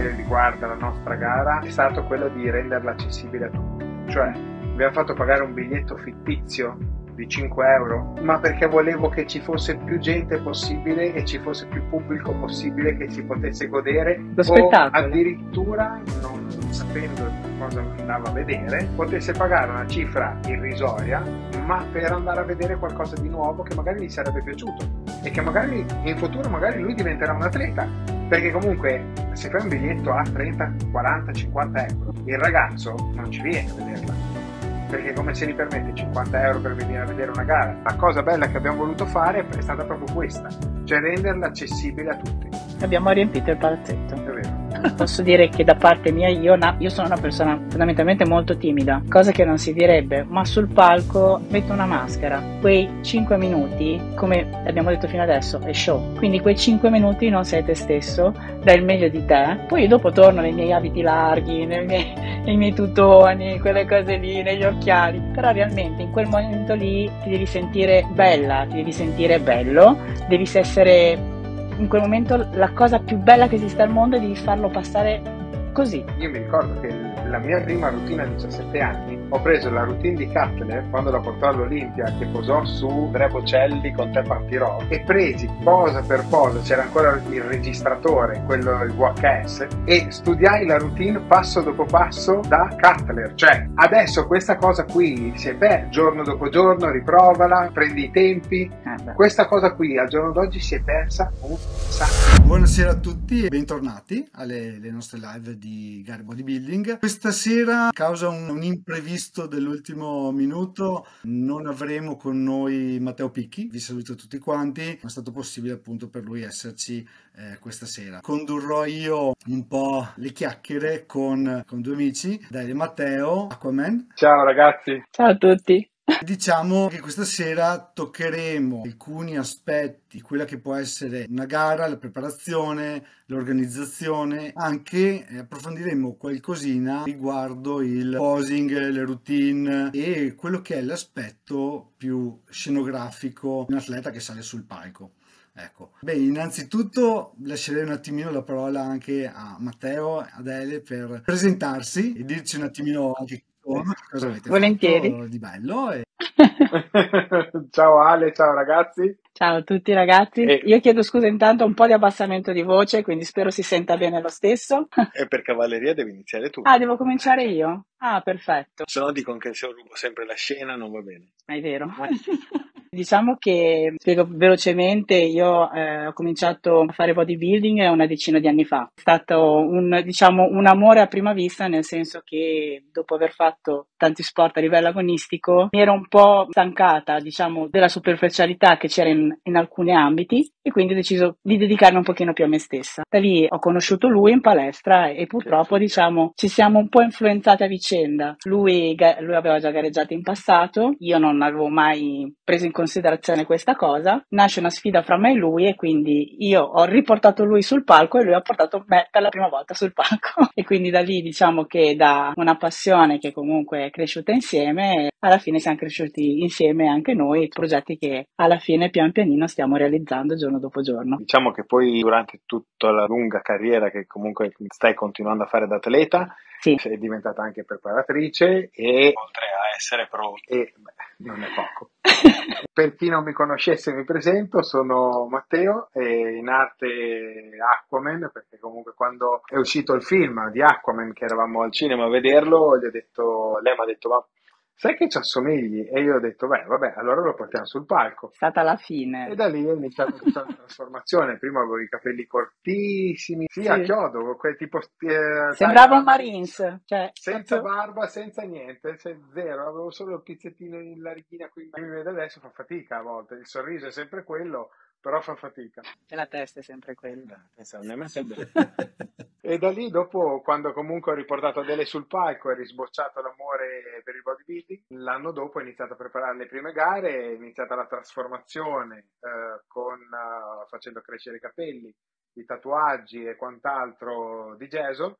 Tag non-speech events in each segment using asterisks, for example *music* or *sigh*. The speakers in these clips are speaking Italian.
che riguarda la nostra gara è stato quello di renderla accessibile a tutti. Cioè, abbiamo fatto pagare un biglietto fittizio di 5 euro, ma perché volevo che ci fosse più gente possibile e ci fosse più pubblico possibile che si potesse godere Lo spettacolo. addirittura non sapendo cosa andava a vedere potesse pagare una cifra irrisoria ma per andare a vedere qualcosa di nuovo che magari gli sarebbe piaciuto e che magari in futuro magari lui diventerà un atleta perché comunque se fai un biglietto a 30, 40, 50 euro il ragazzo non ci viene a vederla perché come se li permette 50 euro per venire a vedere una gara. La cosa bella che abbiamo voluto fare è stata proprio questa cioè renderla accessibile a tutti. Abbiamo riempito il palazzetto. è vero Posso dire che da parte mia io, na- io sono una persona fondamentalmente molto timida, cosa che non si direbbe, ma sul palco metto una maschera. Quei 5 minuti, come abbiamo detto fino adesso, è show. Quindi quei 5 minuti non sei te stesso, dai il meglio di te. Poi dopo torno nei miei abiti larghi, nei miei, nei miei tutoni, quelle cose lì, negli occhiali. Però realmente in quel momento lì ti devi sentire bella, ti devi sentire bello, devi essere in quel momento la cosa più bella che esiste al mondo e devi farlo passare così. Io mi ricordo che la mia prima routine a 17 anni ho preso la routine di Cutler quando la portò all'Olimpia che posò su Tre Bocelli con Te Partirò e presi posa per posa, c'era ancora il registratore, quello il VHS e studiai la routine passo dopo passo da Cutler, cioè adesso questa cosa qui si è persa giorno dopo giorno, riprovala, prendi i tempi, Eh, questa cosa qui al giorno d'oggi si è persa un sacco. Buonasera a tutti e bentornati alle nostre live di Gare Bodybuilding. Questa sera, a causa un, un imprevisto dell'ultimo minuto, non avremo con noi Matteo Picchi. Vi saluto tutti quanti. Non è stato possibile appunto per lui esserci eh, questa sera. Condurrò io un po' le chiacchiere con, con due amici, Daile Matteo, Aquaman, Ciao ragazzi! Ciao a tutti. *laughs* Diciamo che questa sera toccheremo alcuni aspetti, quella che può essere una gara, la preparazione, l'organizzazione, anche eh, approfondiremo qualcosina riguardo il posing, le routine e quello che è l'aspetto più scenografico di un atleta che sale sul palco. Ecco, beh, innanzitutto lascerei un attimino la parola anche a Matteo Adele per presentarsi e dirci un attimino anche come, cosa avete Volentieri. di bello e *laughs* ciao Ale, ciao ragazzi. Ciao a tutti ragazzi. E- Io chiedo scusa intanto un po' di abbassamento di voce, quindi spero si senta bene lo stesso. *laughs* E per cavalleria devi iniziare tu. Ah, devo cominciare io? Ah, perfetto. Se no dicono che se io rubo sempre la scena non va bene. È vero. *laughs* Diciamo che, spiego velocemente, io eh, ho cominciato a fare bodybuilding una decina di anni fa. È stato un, diciamo, un amore a prima vista, nel senso che dopo aver fatto tanti sport a livello agonistico, mi ero un po' stancata, diciamo, della superficialità che c'era in, in alcuni ambiti e quindi ho deciso di dedicarmi un pochino più a me stessa. Da lì ho conosciuto lui in palestra e purtroppo, diciamo, ci siamo un po' influenzati a vicenda. Lui, lui aveva già gareggiato in passato, io non avevo mai preso in considerazione questa cosa. Nasce una sfida fra me e lui e quindi io ho riportato lui sul palco e lui ha portato me per la prima volta sul palco. *laughs* e quindi da lì diciamo che da una passione che comunque è cresciuta insieme, alla fine siamo cresciuti insieme anche noi, progetti che alla fine pian pianino stiamo realizzando giorno dopo giorno. Diciamo che poi durante tutta la lunga carriera che comunque stai continuando a fare da atleta, Sì. sei diventata anche preparatrice e oltre a essere pro e beh, non è poco. *laughs* per chi non mi conoscesse mi presento, sono Matteo e in arte Aquaman perché comunque quando è uscito il film di Aquaman che eravamo al cinema a vederlo, gli ho detto, lei mi ha detto ma sai che ci assomigli? E io ho detto beh vabbè allora lo portiamo sul palco. È stata la E fine. da lì è iniziata tutta la trasformazione. Prima avevo i capelli cortissimi, sì, Sì. a chiodo, quel tipo eh, Sembrava un Marines, cioè senza proprio- barba, senza niente, cioè zero, avevo solo il pizzettino in larichina qui mi vede adesso, fa fatica a volte, il sorriso è sempre quello, però fa fatica. e la testa è sempre *laughs* quella. E da lì dopo, quando comunque ho riportato Adele sul palco e risbocciato l'amore per il bodybuilding, l'anno dopo ho iniziato a preparare le prime gare, è iniziata la trasformazione eh, con, eh, facendo crescere i capelli, i tatuaggi e quant'altro di Jason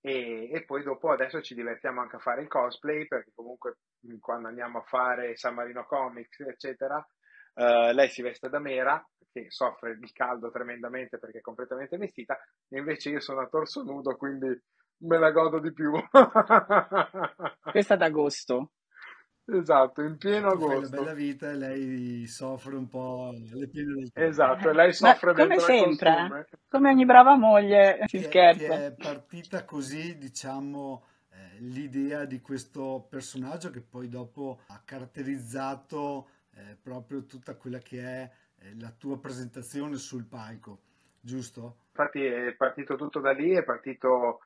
e, e poi dopo adesso ci divertiamo anche a fare il cosplay perché comunque quando andiamo a fare San Marino Comics eccetera Uh, lei si veste da mera, che soffre di caldo tremendamente perché è completamente vestita, e invece io sono a torso nudo, quindi me la godo di più. *laughs* Questa ad agosto. Esatto, in pieno agosto. Fai la bella vita e lei soffre un po' le piene del Esatto, e lei soffre Ma come sempre, costume. come ogni brava moglie, si scherza. è partita così, diciamo, eh, l'idea di questo personaggio che poi dopo ha caratterizzato eh, proprio tutta quella che è eh, la tua presentazione sul palco, giusto? Infatti è partito tutto da lì, è partito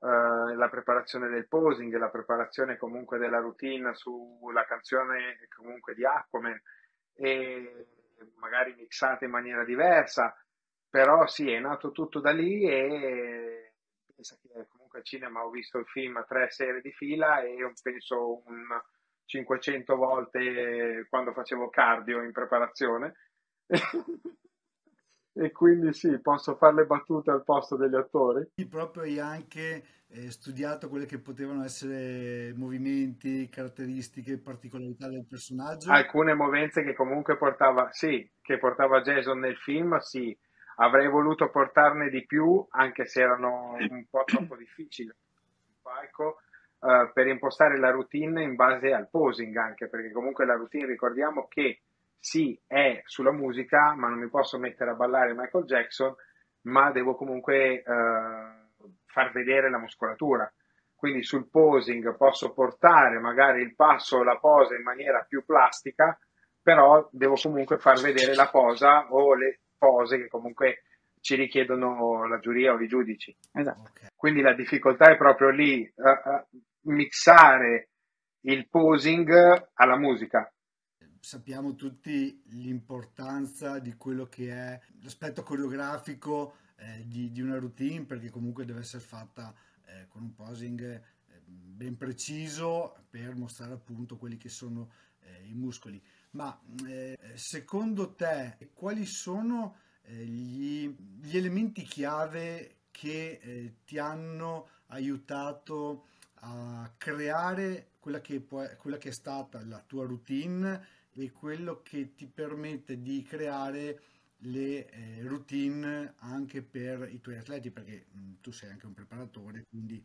eh, la preparazione del posing, la preparazione comunque della routine sulla canzone comunque di Aquaman e magari mixata in maniera diversa, però sì, è nato tutto da lì e pensa che comunque al cinema ho visto il film tre serie di fila e penso un 500 volte quando facevo cardio in preparazione. *laughs* e quindi sì, posso fare le battute al posto degli attori. Proprio hai anche eh, studiato quelle che potevano essere movimenti, caratteristiche, particolarità del personaggio. Alcune movenze che comunque portava, sì, che portava Jason nel film, sì. Avrei voluto portarne di più, anche se erano un po' troppo difficili palco, uh, per impostare la routine in base al posing anche, perché comunque la routine ricordiamo che sì, è sulla musica, ma non mi posso mettere a ballare Michael Jackson, ma devo comunque eh, far vedere la muscolatura. Quindi sul posing posso portare magari il passo o la posa in maniera più plastica, però devo comunque far vedere la posa o le pose che comunque ci richiedono la giuria o i giudici. Esatto. Ok. Quindi la difficoltà è proprio lì, uh, mixare il posing alla musica sappiamo tutti l'importanza di quello che è l'aspetto coreografico eh, di, di, una routine perché comunque deve essere fatta eh, con un posing eh, ben preciso per mostrare appunto quelli che sono eh, i muscoli. Ma eh, secondo te quali sono eh, gli, gli, elementi chiave che ti hanno aiutato a creare quella che, può, quella che è stata la tua routine è quello che ti permette di creare le eh, routine anche per i tuoi atleti perché mh, tu sei anche un preparatore quindi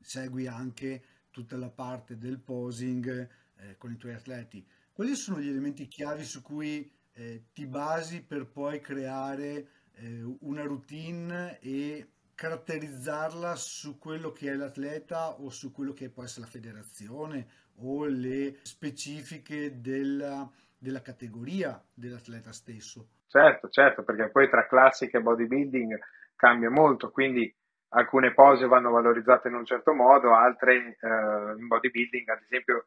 segui anche tutta la parte del posing eh, con i tuoi atleti. Quali sono gli elementi chiavi su cui eh, ti basi per poi creare eh, una routine e caratterizzarla su quello che è l'atleta o su quello che può essere la federazione o le specifiche della, della categoria dell'atleta stesso. Certo, certo, perché poi tra classica e bodybuilding cambia molto, quindi alcune pose vanno valorizzate in un certo modo, altre eh, in bodybuilding, ad esempio,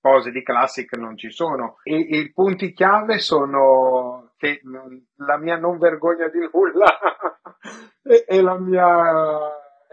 pose di classic non ci sono. E, e i punti chiave sono che la mia non vergogna di nulla *laughs* e, e la mia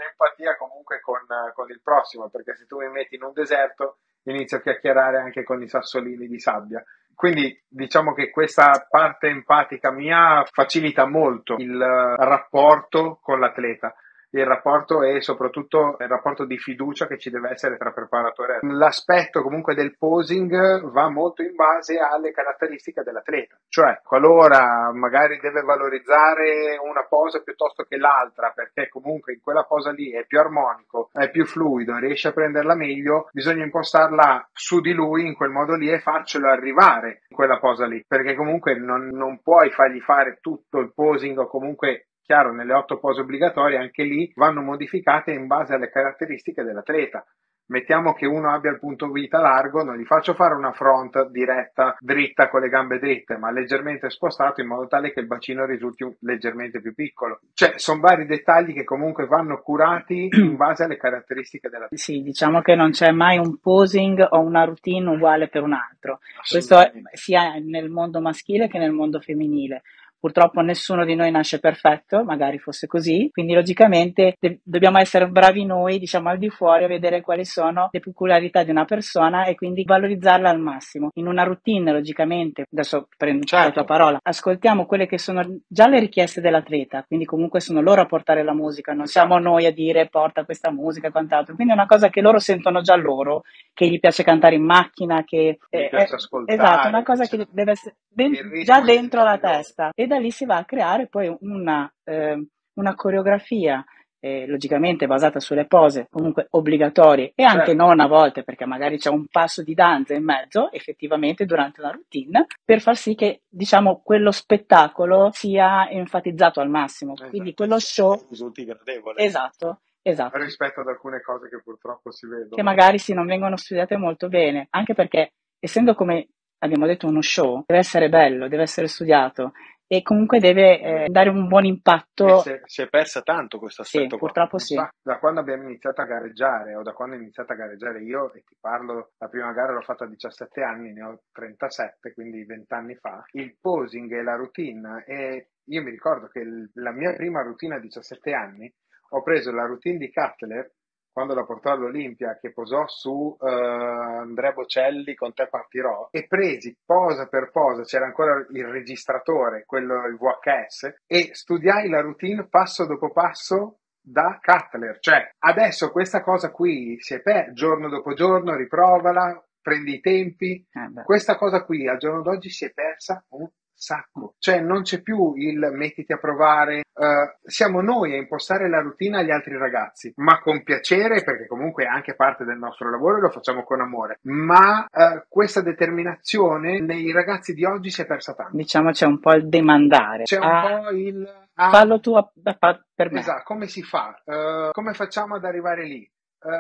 empatia comunque con, con, il prossimo, perché se tu mi metti in un deserto inizio a chiacchierare anche con i sassolini di sabbia. Quindi diciamo che questa parte empatica mia facilita molto il rapporto con l'atleta il rapporto e soprattutto il rapporto di fiducia che ci deve essere tra preparatore. L'aspetto comunque del posing va molto in base alle caratteristiche dell'atleta, cioè qualora magari deve valorizzare una posa piuttosto che l'altra perché comunque in quella posa lì è più armonico, è più fluido, riesce a prenderla meglio, bisogna impostarla su di lui in quel modo lì e farcelo arrivare in quella posa lì, perché comunque non, non puoi fargli fare tutto il posing o comunque Chiaro, nelle otto pose obbligatorie anche lì vanno modificate in base alle caratteristiche dell'atleta. Mettiamo che uno abbia il punto vita largo, non gli faccio fare una front diretta, dritta con le gambe dritte, ma leggermente spostato in modo tale che il bacino risulti leggermente più piccolo. Cioè, sono vari dettagli che comunque vanno curati *clears throat* in base alle caratteristiche della Sì, diciamo che non c'è mai un posing o una routine uguale per un altro. Questo sia nel mondo maschile che nel mondo femminile Purtroppo nessuno di noi nasce perfetto, magari fosse così, quindi logicamente de- dobbiamo essere bravi noi, diciamo al di fuori, a vedere quali sono le peculiarità di una persona e quindi valorizzarla al massimo. In una routine, logicamente, adesso prendo certo. la tua parola, ascoltiamo quelle che sono già le richieste dell'atleta, quindi comunque sono loro a portare la musica, non siamo noi a dire porta questa musica e quant'altro. Quindi è una cosa che loro sentono già loro, che gli piace cantare in macchina, che eh, piace ascoltare. Esatto, una cosa che deve essere den- già dentro la testa. E da lì si va a creare poi una, eh, una coreografia eh, logicamente basata sulle pose comunque obbligatorie e anche certo. non a volte perché magari c'è un passo di danza in mezzo effettivamente durante una routine per far sì che diciamo quello spettacolo sia enfatizzato al massimo esatto. quindi quello show risulti gradevole esatto Esatto. rispetto ad alcune cose che purtroppo si vedono. Che magari sì, non vengono studiate molto bene, anche perché essendo come abbiamo detto uno show, deve essere bello, deve essere studiato e comunque deve eh, dare un buon impatto. Si è, si è persa tanto questo aspetto. Sì, purtroppo sì. Da quando abbiamo iniziato a gareggiare o da quando ho iniziato a gareggiare io, e ti parlo, la prima gara l'ho fatta a 17 anni, ne ho 37, quindi 20 anni fa, il posing e la routine e io mi ricordo che la mia prima routine a 17 anni ho preso la routine di Cutler quando la portò all'Olimpia, che posò su uh, Andrea Bocelli con Te partirò, e presi posa per posa, c'era ancora il registratore, quello il VHS, e studiai la routine passo dopo passo da Cutler. Cioè, adesso questa cosa qui si è per giorno dopo giorno, riprovala, prendi i tempi. Eh questa cosa qui al giorno d'oggi si è persa un sacco. Cioè non c'è più il mettiti a provare, uh, siamo noi a impostare la routine agli altri ragazzi, ma con piacere perché comunque è anche parte del nostro lavoro e lo facciamo con amore, ma uh, questa determinazione nei ragazzi di oggi si è persa tanto. Diciamo c'è un po' il demandare. C'è un ah, po' il... Ah, fallo tu a, a, per me. Esatto, come si fa? Uh, come facciamo ad arrivare lì?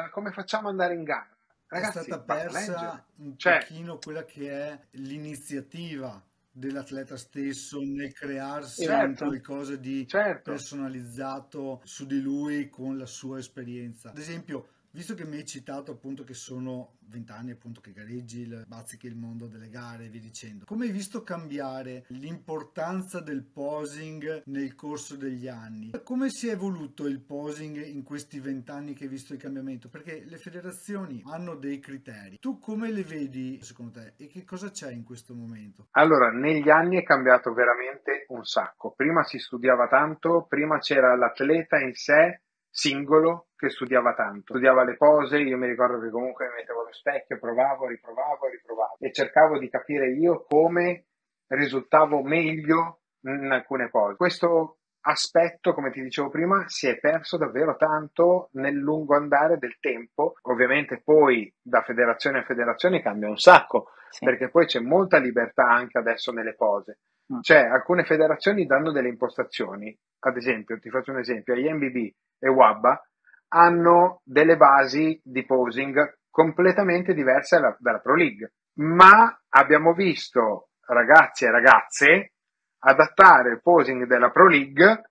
come facciamo ad andare in gara? Ragazzi, è stata persa un cioè, pochino quella che è l'iniziativa dell'atleta stesso nel crearsi certo. qualcosa di certo. personalizzato su di lui con la sua esperienza. Ad esempio, Visto che mi hai citato appunto che sono vent'anni appunto che gareggi, il, bazzichi il mondo delle gare e via dicendo, come hai visto cambiare l'importanza del posing nel corso degli anni? Come si è evoluto il posing in questi vent'anni che hai visto il cambiamento? Perché le federazioni hanno dei criteri. Tu come le vedi secondo te e che cosa c'è in questo momento? Allora, negli anni è cambiato veramente un sacco. Prima si studiava tanto, prima c'era l'atleta in sé singolo che studiava tanto, studiava le pose, io mi ricordo che comunque mi mettevo allo specchio, provavo, riprovavo, riprovavo e cercavo di capire io come risultavo meglio in alcune pose. Questo aspetto, come ti dicevo prima, si è perso davvero tanto nel lungo andare del tempo. Ovviamente poi da federazione a federazione cambia un sacco, sì. perché poi c'è molta libertà anche adesso nelle pose. Mm. Cioè, alcune federazioni danno delle impostazioni. Ad esempio, ti faccio un esempio, IMBB e WABA hanno delle basi di posing completamente diverse dalla, dalla Pro League, ma abbiamo visto ragazzi e ragazze adattare il posing della Pro League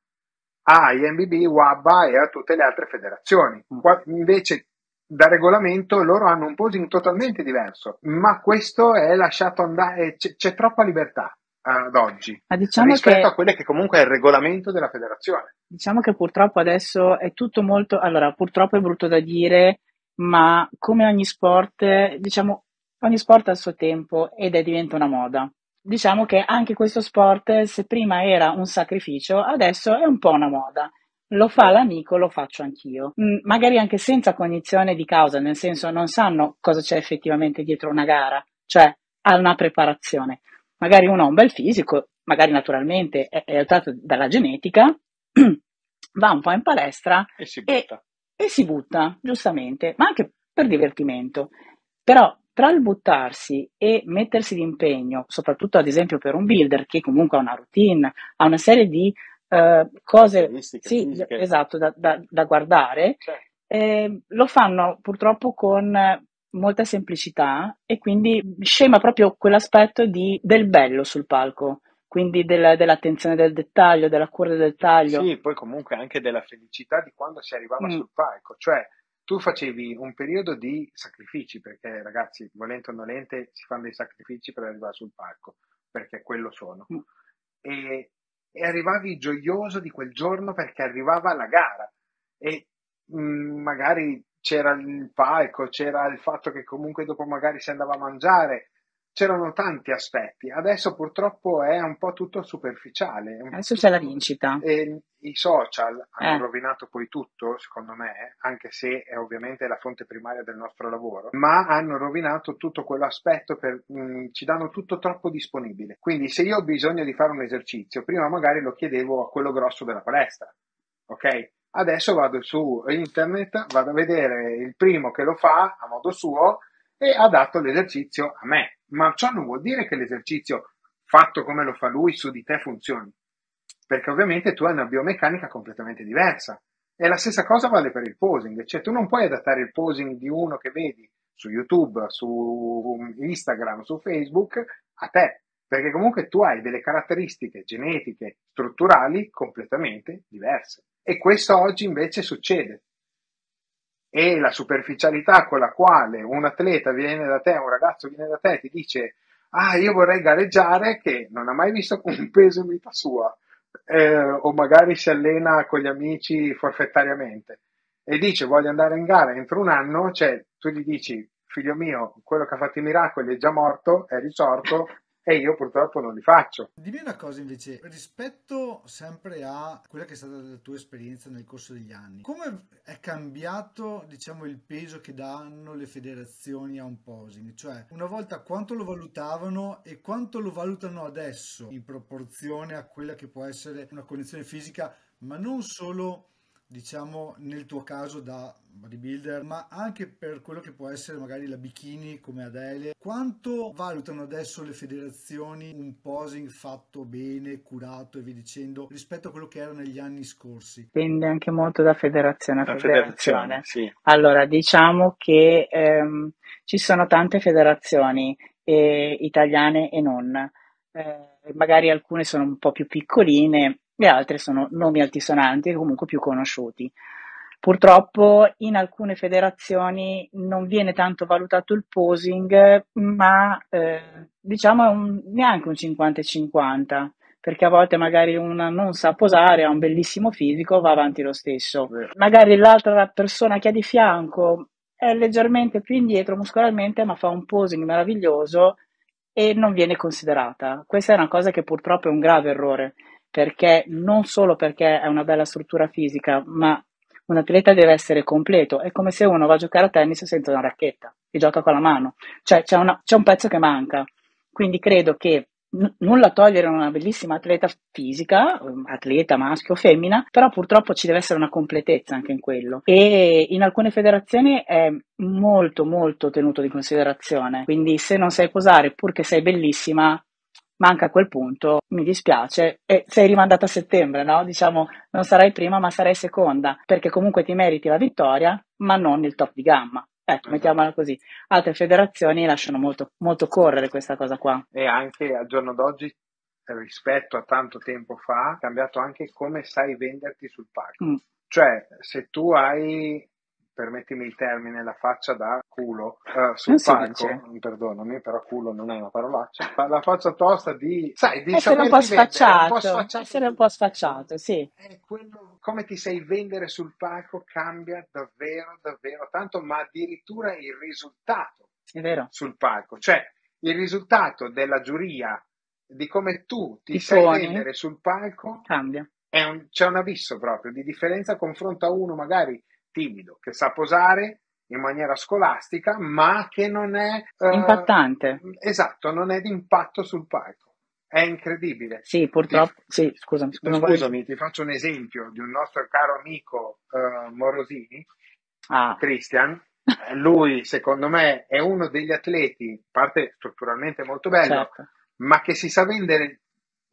a IMBB, WABA e a tutte le altre federazioni. Mm. Qua, invece da regolamento loro hanno un posing totalmente diverso, ma questo è lasciato andare, c'è, c'è troppa libertà ad oggi diciamo rispetto che, a quelle che comunque è il regolamento della federazione. Diciamo che purtroppo adesso è tutto molto, allora purtroppo è brutto da dire, ma come ogni sport, diciamo ogni sport ha il suo tempo ed è diventa una moda. Diciamo che anche questo sport, se prima era un sacrificio, adesso è un po' una moda. Lo fa l'amico, lo faccio anch'io. Mm, magari anche senza cognizione di causa, nel senso non sanno cosa c'è effettivamente dietro una gara, cioè ha una preparazione magari uno ha un bel fisico, magari naturalmente è, è aiutato dalla genetica, *clears throat* va un po' in palestra e si butta. E, e si butta, giustamente, ma anche per divertimento. Però tra il buttarsi e mettersi d'impegno, soprattutto ad esempio per un builder che comunque ha una routine, ha una serie di uh, cose sì, esatto, da, da, da guardare, certo. eh, lo fanno purtroppo con molta semplicità e quindi scema proprio quell'aspetto di, del bello sul palco, quindi del, dell'attenzione del dettaglio, della cura del dettaglio. Sì, poi comunque anche della felicità di quando si arrivava mm. sul palco, cioè tu facevi un periodo di sacrifici, perché ragazzi, volente o nolente, si fanno dei sacrifici per arrivare sul palco, perché quello sono. Mm. E e arrivavi gioioso di quel giorno perché arrivava la gara e mh, mm, magari c'era il palco, c'era il fatto che comunque dopo magari si andava a mangiare, c'erano tanti aspetti. Adesso purtroppo è un po' tutto superficiale. Adesso c'è la vincita. E I social hanno Eh. rovinato poi tutto, secondo me, anche se è ovviamente la fonte primaria del nostro lavoro, ma hanno rovinato tutto quell'aspetto, per, mh, ci danno tutto troppo disponibile. Quindi se io ho bisogno di fare un esercizio, prima magari lo chiedevo a quello grosso della palestra, ok? Adesso vado su internet, vado a vedere il primo che lo fa a modo suo e ha dato l'esercizio a me. Ma ciò non vuol dire che l'esercizio fatto come lo fa lui su di te funzioni, perché ovviamente tu hai una biomeccanica completamente diversa. E la stessa cosa vale per il posing, cioè tu non puoi adattare il posing di uno che vedi su YouTube, su Instagram, su Facebook a te, perché comunque tu hai delle caratteristiche genetiche, strutturali completamente diverse. E questo oggi invece succede. E la superficialità con la quale un atleta viene da te, un ragazzo viene da te e ti dice ah io vorrei gareggiare che non ha mai visto un peso in vita sua eh, o magari si allena con gli amici forfettariamente. E dice voglio andare in gara entro un anno, cioè tu gli dici figlio mio quello che ha fatto i miracoli è già morto, è risorto e io purtroppo non li faccio. Dimmi una cosa invece, rispetto sempre a quella che è stata la tua esperienza nel corso degli anni, come è cambiato diciamo il peso che danno le federazioni a un posing? Cioè una volta quanto lo valutavano e quanto lo valutano adesso in proporzione a quella che può essere una condizione fisica, ma non solo diciamo nel tuo caso da bodybuilder, ma anche per quello che può essere magari la bikini come Adele. Quanto valutano adesso le federazioni un posing fatto bene, curato e via dicendo rispetto a quello che era negli anni scorsi? Dipende anche molto da federazione a federazione. federazione, sì. Allora, diciamo che ehm, ci sono tante federazioni eh, italiane e non. Eh, magari alcune sono un po' più piccoline e altre sono nomi altisonanti e comunque più conosciuti. Purtroppo in alcune federazioni non viene tanto valutato il posing, ma eh, diciamo è un- neanche un 50-50, perché a volte magari una non sa posare, ha un bellissimo fisico, va avanti lo stesso. Magari l'altra persona che ha di fianco è leggermente più indietro muscolarmente, ma fa un posing meraviglioso e non viene considerata. Questa è una cosa che purtroppo è un grave errore, perché non solo perché è una bella struttura fisica, ma un atleta deve essere completo. È come se uno va a giocare a tennis senza una racchetta e gioca con la mano, cioè c'è, una- c'è un pezzo che manca. Quindi credo che n- nulla togliere una bellissima atleta fisica, um, atleta maschio o femmina, però purtroppo ci deve essere una completezza anche in quello. E in alcune federazioni è molto molto tenuto di considerazione. Quindi se non sai posare, pur che sei bellissima, manca quel punto, mi dispiace, e sei rimandata a settembre, no? Diciamo, non sarai prima, ma sarai seconda, perché comunque ti meriti la vittoria, ma non il top di gamma. Ecco, mettiamola così. Altre federazioni lasciano molto, molto correre questa cosa qua. E anche al giorno d'oggi, rispetto a tanto tempo fa, è cambiato anche come sai venderti sul palco. Mm. Cioè, se tu hai, permettimi il termine, la faccia da culo eh, sul palco, dice. perdonami, però culo non è una parolaccia, ma la faccia tosta di, sai, di Essere un po' saperti vendere, un po' sfacciato, sfacciato essere un po' sfacciato, sì. è quello, come ti sai vendere sul palco cambia davvero, davvero tanto, ma addirittura il risultato sul palco, cioè il risultato della giuria di come tu ti Ti sai poni. vendere sul palco Cambia. è un- c'è un abisso proprio di differenza confronto a uno magari timido che sa posare in maniera scolastica ma che non è eh, Impattante. esatto, non è di impatto sul palco. È incredibile. Sì, purtroppo. Sì, scusami, non volevo- Scusami, ti faccio un esempio di un nostro caro amico eh, Morosini, Ah, Christian. Eh, Lui, secondo me, è uno degli atleti, parte strutturalmente molto bello, certo. ma che si sa vendere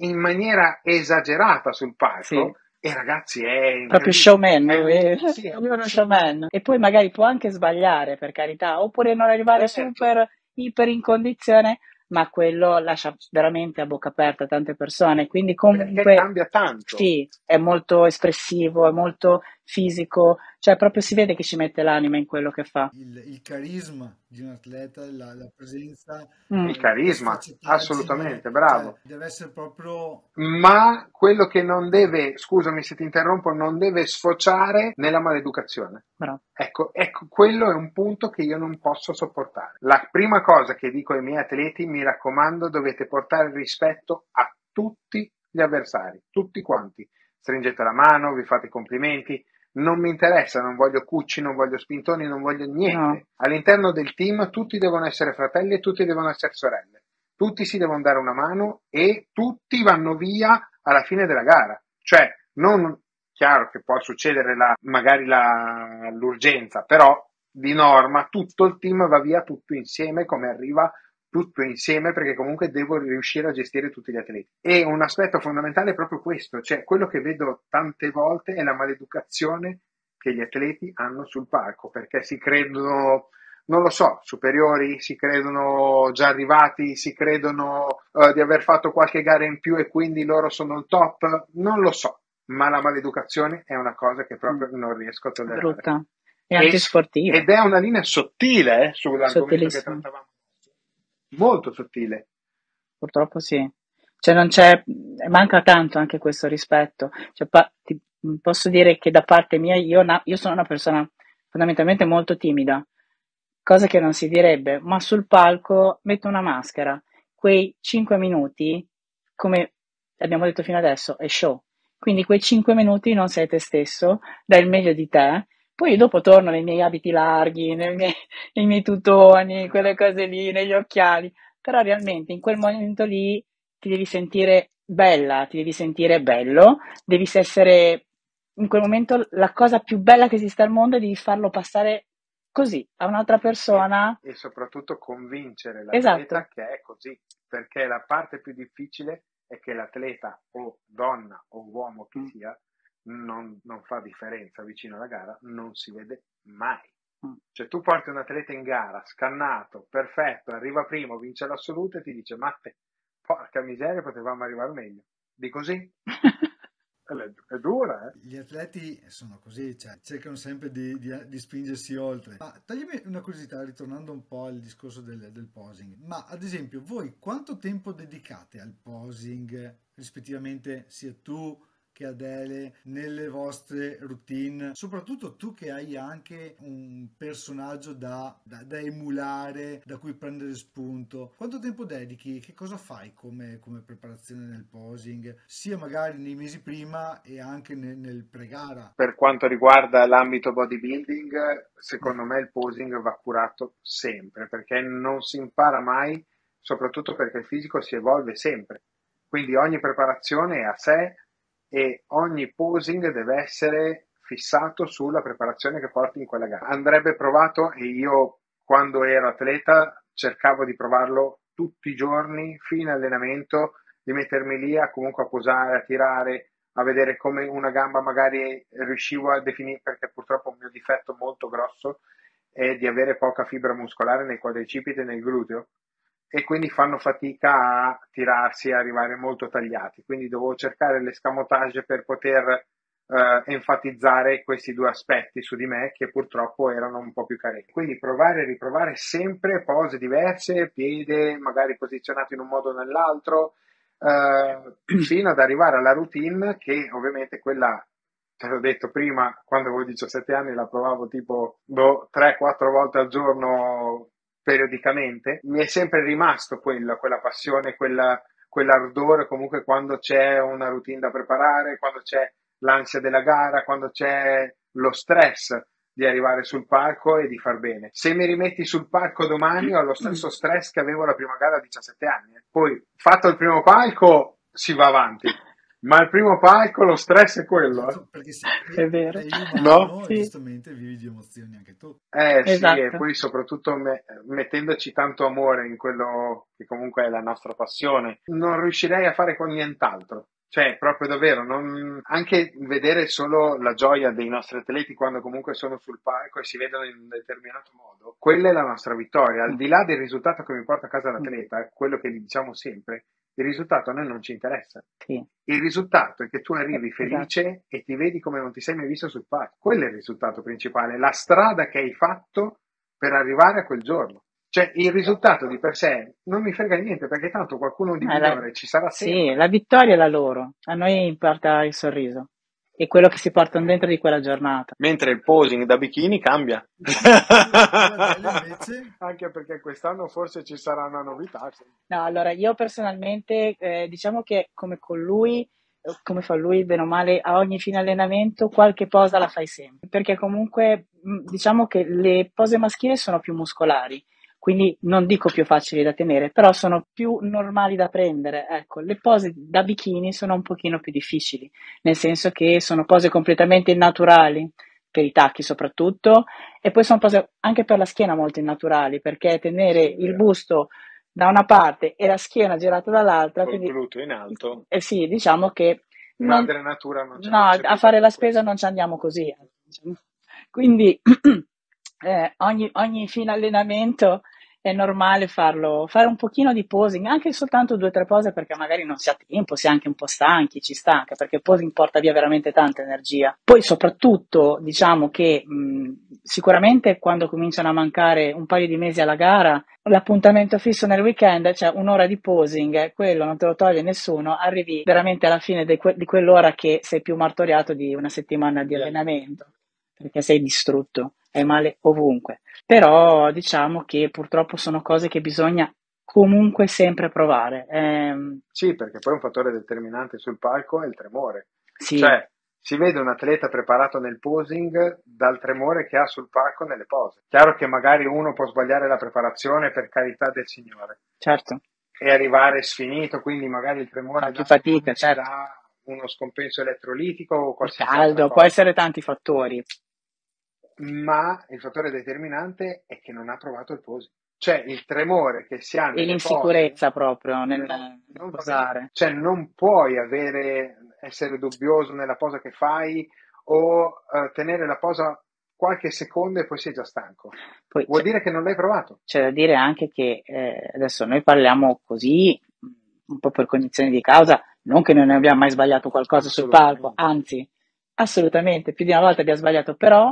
in maniera esagerata sul palco. Sì. E ragazzi, è Proprio showman, È un- sì, è un showman. E poi magari può anche sbagliare, per carità, oppure non arrivare Certo. super, iper in condizione, ma quello lascia veramente a bocca aperta tante persone. Quindi Perché comunque cambia tanto. sì, è molto espressivo, è molto fisico, cioè proprio si vede che ci mette l'anima in quello che fa. Il, il carisma di un atleta, la, la presenza, mm. il carisma, assolutamente, bravo. Cioè, deve essere proprio... Ma quello che non deve, scusami se ti interrompo, non deve sfociare nella maleducazione. Bravo. Ecco, ecco, quello è un punto che io non posso sopportare. La prima cosa che dico ai miei atleti, mi raccomando, dovete portare rispetto a tutti gli avversari, tutti quanti. Stringete la mano, vi fate complimenti, non mi interessa, non voglio cucci, non voglio spintoni, non voglio niente. No. All'interno del team tutti devono essere fratelli e tutti devono essere sorelle. Tutti si devono dare una mano e tutti vanno via alla fine della gara. Cioè, non chiaro che può succedere la, magari la, l'urgenza, però di norma tutto il team va via tutto insieme come arriva tutto insieme perché comunque devo riuscire a gestire tutti gli atleti. E un aspetto fondamentale è proprio questo, cioè quello che vedo tante volte è la maleducazione che gli atleti hanno sul palco, perché si credono, non lo so, superiori, si credono già arrivati, si credono uh, di aver fatto qualche gara in più e quindi loro sono il top, non lo so, ma la maleducazione è una cosa che proprio non riesco a tollerare. Brutta. E antisportiva. Ed è una linea sottile eh, sull'argomento che trattavamo molto sottile. Purtroppo sì. Cioè non c'è, manca tanto anche questo rispetto. Cioè, pa- ti, posso dire che da parte mia io, na- io sono una persona fondamentalmente molto timida, cosa che non si direbbe, ma sul palco metto una maschera. Quei 5 minuti, come abbiamo detto fino adesso, è show. Quindi quei 5 minuti non sei te stesso, dai il meglio di te poi dopo torno nei miei abiti larghi, nei miei, *laughs* nei miei tutoni, quelle cose lì, negli occhiali, però realmente in quel momento lì ti devi sentire bella, ti devi sentire bello, devi essere in quel momento la cosa più bella che esiste al mondo e devi farlo passare così a un'altra persona. E, soprattutto convincere l'atleta esatto. che è così, perché la parte più difficile è che l'atleta o donna o uomo che mm. sia non, non, fa differenza vicino alla gara, non si vede mai. Mm. Cioè tu porti un atleta in gara, scannato, perfetto, arriva primo, vince l'assoluto e ti dice Matte, porca miseria, potevamo arrivare meglio. Di così? *laughs* è dura, eh? Gli atleti sono così, cioè, cercano sempre di, di, di, spingersi oltre. Ma toglimi una curiosità, ritornando un po' al discorso del, del, posing. Ma ad esempio, voi quanto tempo dedicate al posing, rispettivamente sia tu che Adele nelle vostre routine, soprattutto tu che hai anche un personaggio da, da, da emulare, da cui prendere spunto. Quanto tempo dedichi? Che cosa fai come, come preparazione nel posing, sia magari nei mesi prima e anche nel, nel pre-gara? Per quanto riguarda l'ambito bodybuilding, secondo me il posing va curato sempre perché non si impara mai, soprattutto perché il fisico si evolve sempre. Quindi ogni preparazione è a sé e ogni posing deve essere fissato sulla preparazione che porti in quella gara. Andrebbe provato e io quando ero atleta cercavo di provarlo tutti i giorni fino all'allenamento, di mettermi lì a comunque a posare, a tirare, a vedere come una gamba magari riuscivo a definire, perché purtroppo un mio difetto molto grosso è di avere poca fibra muscolare nei quadricipiti e nel gluteo e quindi fanno fatica a tirarsi e arrivare molto tagliati. Quindi dovevo cercare l'escamotage per poter eh, enfatizzare questi due aspetti su di me che purtroppo erano un po' più carenti. Quindi provare e riprovare sempre pose diverse, piede magari posizionato in un modo o nell'altro, eh, *clears throat* fino ad arrivare alla routine che ovviamente quella te l'ho detto prima, quando avevo 17 anni la provavo tipo boh, 3-4 volte al giorno periodicamente, mi è sempre rimasto quello, quella passione, quella, quell'ardore comunque quando c'è una routine da preparare, quando c'è l'ansia della gara, quando c'è lo stress di arrivare sul palco e di far bene. Se mi rimetti sul palco domani ho lo stesso stress che avevo la prima gara a 17 anni. Poi, fatto il primo palco, si va avanti. Ma il primo palco lo stress è quello. Eh? Perché se *laughs* è vero. umano, no? Sì. giustamente vivi di emozioni anche tu. Eh esatto. sì, e poi soprattutto me, mettendoci tanto amore in quello che comunque è la nostra passione, non riuscirei a fare con nient'altro. Cioè, proprio davvero, non... anche vedere solo la gioia dei nostri atleti quando comunque sono sul palco e si vedono in un determinato modo, quella è la nostra vittoria. Al di là del risultato che mi porta a casa l'atleta, quello che gli diciamo sempre, il risultato a noi non ci interessa. Sì. Il risultato è che tu arrivi Esatto. felice e ti vedi come non ti sei mai visto sul palco. Quello è il risultato principale, la strada che hai fatto per arrivare a quel giorno. Cioè, il risultato di per sé non mi frega niente, perché tanto qualcuno di Eh, la- migliore ci sarà sempre. Sì, la vittoria è la loro, a noi importa il sorriso e quello che si portano dentro di quella giornata. Mentre il posing da bikini cambia. Invece Anche perché quest'anno forse ci sarà una novità. No, allora io personalmente eh, diciamo che come con lui, come fa lui, bene o male, a ogni fine allenamento qualche posa la fai sempre, perché comunque mh, diciamo che le pose maschili sono più muscolari, quindi non dico più facili da tenere, però sono più normali da prendere. Ecco, le pose da bikini sono un pochino più difficili, nel senso che sono pose completamente innaturali, per i tacchi soprattutto, e poi sono pose anche per la schiena molto innaturali, perché tenere il vero. busto da una parte e la schiena girata dall'altra, Col quindi gluteo in alto. eh sì, diciamo che non- Madre natura non c'è no, c'è a fare la spesa questo. non ci andiamo così. eh, diciamo. Quindi *clears throat* eh, ogni, ogni fine allenamento è normale farlo, fare un pochino di posing, anche soltanto due o tre pose perché magari non si ha tempo, si è anche un po' stanchi, ci stanca, perché il posing porta via veramente tanta energia. Poi soprattutto diciamo che mh, sicuramente quando cominciano a mancare un paio di mesi alla gara, l'appuntamento fisso nel weekend, cioè un'ora di posing, quello non te lo toglie nessuno, arrivi veramente alla fine di, que- di quell'ora che sei più martoriato di una settimana di Sì. allenamento, perché sei distrutto, hai male ovunque. Però diciamo che purtroppo sono cose che bisogna comunque sempre provare. Ehm, Sì, perché poi un fattore determinante sul palco è il tremore. sì, Cioè, si vede un atleta preparato nel posing dal tremore che ha sul palco nelle pose. Chiaro che magari uno può sbagliare la preparazione per carità del Signore certo. e arrivare sfinito, quindi magari il tremore Fa più fatica, certo. dà uno scompenso elettrolitico o Il qualsiasi altra caldo, può essere tanti fattori. Ma il fattore determinante è che non ha provato il posing. Cioè, il tremore che si ha E l'insicurezza proprio nel, non- posare. Cioè, non puoi avere, essere dubbioso nella posa che fai o eh, tenere la posa qualche secondo e poi sei già stanco. Poi Vuol dire che non l'hai provato. c'è da dire anche che eh, adesso noi parliamo così, un po' per cognizione di causa, non che non ne abbiamo mai sbagliato qualcosa sul palco, anzi, assolutamente, più di una volta abbiamo sbagliato, però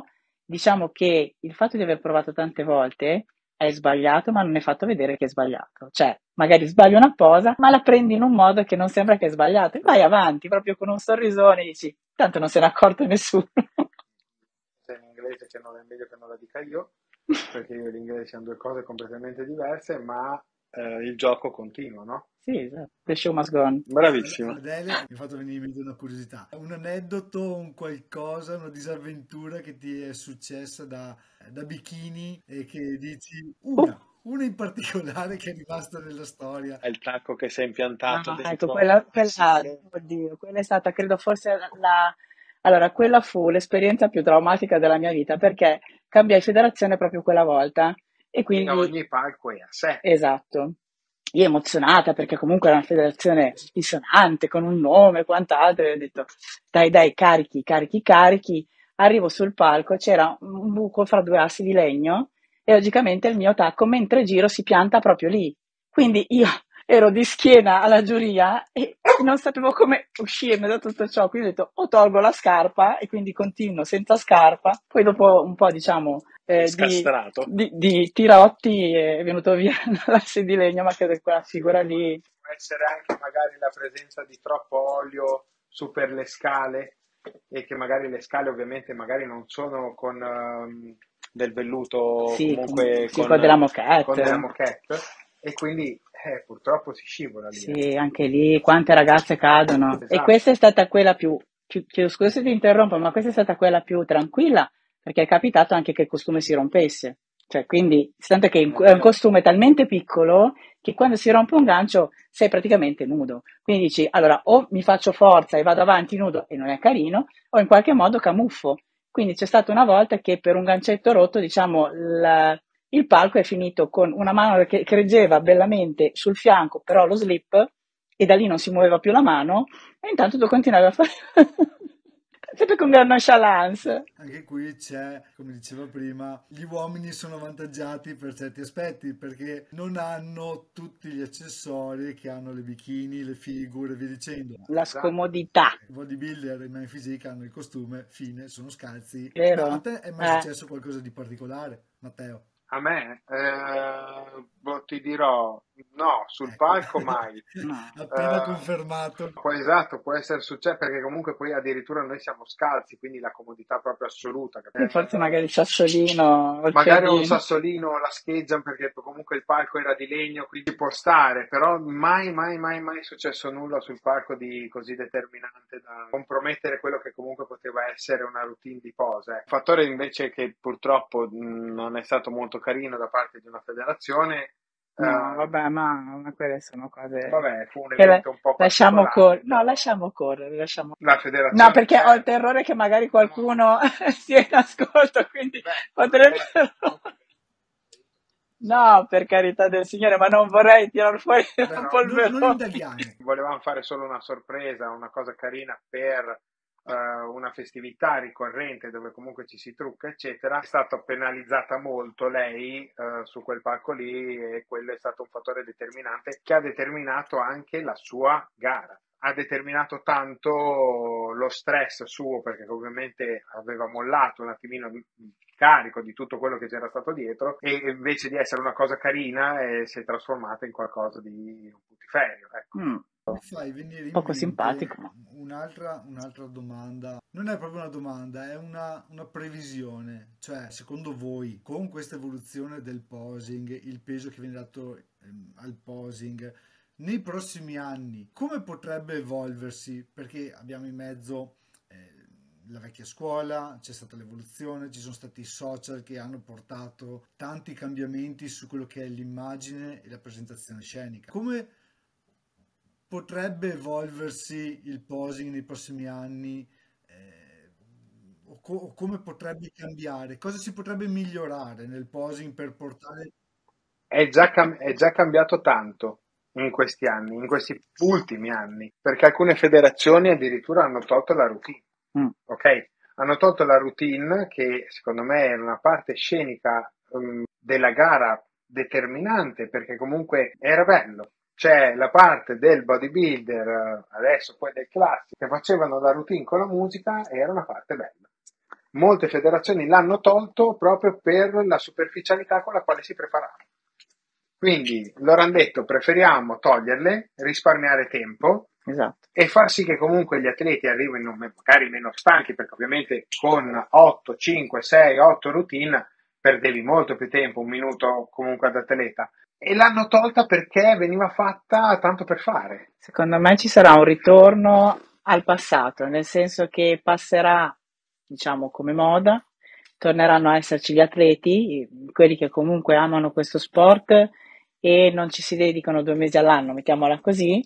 diciamo che il fatto di aver provato tante volte hai sbagliato, ma non hai fatto vedere che hai sbagliato. Cioè, magari sbagli una posa, ma la prendi in un modo che non sembra che hai sbagliato e vai avanti proprio con un sorrisone dici, tanto non se n'è accorto nessuno. Se in inglese che non è meglio che non la dica io, perché io e l'inglese siamo due cose completamente diverse, ma eh, il gioco continua, no? Sì, esatto. The show must go on. Bravissimo. Adele mi ha fatto venire in mente una curiosità. Un aneddoto, un qualcosa, una disavventura che ti è successa da, da bikini e che dici una, una in particolare che è rimasta nella storia. È il tacco che si è impiantato Ah, ecco, quella, quella, oddio, quella è stata, credo, forse la... Allora, quella fu l'esperienza più traumatica della mia vita perché cambiai federazione proprio quella volta e In quindi, ogni palco è a sé. esatto, io emozionata perché comunque era una federazione dissonante con un nome e quant'altro e ho detto dai dai carichi, carichi, carichi, arrivo sul palco, c'era un buco fra due assi di legno e logicamente il mio tacco mentre giro si pianta proprio lì. Quindi io ero di schiena alla giuria e non sapevo come uscirne da tutto ciò, quindi ho detto o tolgo la scarpa e quindi continuo senza scarpa, poi dopo un po' diciamo eh, di, Scastrato. di, di tirotti è venuto via *laughs* l'asse di legno, ma credo che quella figura lì Può essere anche magari la presenza di troppo olio su per le scale e che magari le scale ovviamente magari non sono con ehm, del velluto sì, comunque sì, con della moquette. con della moquette e quindi eh, purtroppo si scivola lì. eh. Sì, anche lì quante ragazze cadono. E Esatto. questa è stata quella più, più, chiedo scusa se ti interrompo, ma questa è stata quella più tranquilla perché è capitato anche che il costume si rompesse. Cioè, quindi, tanto che è un costume talmente piccolo che quando si rompe un gancio sei praticamente nudo. Quindi dici, allora, o mi faccio forza e vado avanti nudo e non è carino, o in qualche modo camuffo. Quindi c'è stata una volta che per un gancetto rotto, diciamo, la- il palco è finito con una mano che, che reggeva bellamente sul fianco, però lo slip, e da lì non si muoveva più la mano, e intanto tu continuavi a fare... *laughs* Sempre con lunga nonchalance. Anche qui c'è, come diceva prima, gli uomini sono avvantaggiati per certi aspetti perché non hanno tutti gli accessori che hanno le bikini, le figure via dicendo. La scomodità. I bodybuilder e i man physique hanno il costume, fine, sono scalzi. Vero? Ma a te è mai Eh. successo qualcosa di particolare, Matteo? A me, eh, boh, ti dirò, no, sul Ecco. palco mai. *laughs* No. *laughs* Appena Eh, confermato. Poi, esatto, può essere successo perché comunque poi addirittura noi siamo scalzi, quindi la comodità proprio assoluta. capito? Forse magari il sassolino il Magari un piedino. sassolino la scheggiano perché comunque il palco era di legno, quindi può stare, però mai, mai, mai, mai è successo nulla sul palco di così determinante da compromettere quello che comunque poteva essere una routine di pose. Un fattore invece che purtroppo non è stato molto carino da parte di una federazione. No, eh, vabbè, ma, ma quelle sono cose... vabbè, fu un la- evento un po' lasciamo correre. No, lasciamo correre, lasciamo La federazione. No, perché ho il terrore che magari qualcuno *laughs* sia in ascolto, quindi beh, potrebbe... *laughs* No, per carità del Signore, ma non vorrei tirar fuori un Non, non polverone. indaghiamo. volevamo fare solo una sorpresa, una cosa carina per eh, una festività ricorrente dove comunque ci si trucca, eccetera. È stata penalizzata molto lei eh, su quel palco lì e quello è stato un fattore determinante che ha determinato anche la sua gara. Ha determinato tanto lo stress suo perché ovviamente aveva mollato un attimino carico di tutto quello che c'era stato dietro e invece di essere una cosa carina eh, si è trasformata in qualcosa di un putiferio. Ecco. Mm, In Poco simpatico, Un'altra, un'altra domanda, non è proprio una domanda, è una, una previsione. Cioè, secondo voi, con questa evoluzione del posing, il peso che viene dato ehm, al posing, nei prossimi anni, come potrebbe evolversi? Perché abbiamo in mezzo eh, la vecchia scuola, c'è stata l'evoluzione, ci sono stati i social che hanno portato tanti cambiamenti su quello che è l'immagine e la presentazione scenica. Come potrebbe evolversi il posing nei prossimi anni? eh, o, co- o come potrebbe cambiare? Cosa si potrebbe migliorare nel posing per portare... È già, cam- è già cambiato tanto in questi anni, in questi ultimi anni, perché alcune federazioni addirittura hanno tolto la routine. Mm. Ok? Hanno tolto la routine che secondo me era una parte scenica um, della gara determinante perché comunque era bello. C'è la parte del bodybuilder, eh, adesso poi del classico, che facevano la routine con la musica era una parte bella. Molte federazioni l'hanno tolto proprio per la superficialità con la quale si preparavano. Quindi loro hanno detto preferiamo toglierle, risparmiare tempo Esatto. e far sì che comunque gli atleti arrivino magari meno stanchi, perché ovviamente con 8, 5, 6, 8 routine perdevi molto più tempo, un minuto comunque ad atleta. E l'hanno tolta perché veniva fatta tanto per fare. Secondo me ci sarà un ritorno al passato, nel senso che passerà, diciamo, come moda, torneranno a esserci gli atleti, quelli che comunque amano questo sport e non ci si dedicano due mesi all'anno, mettiamola così,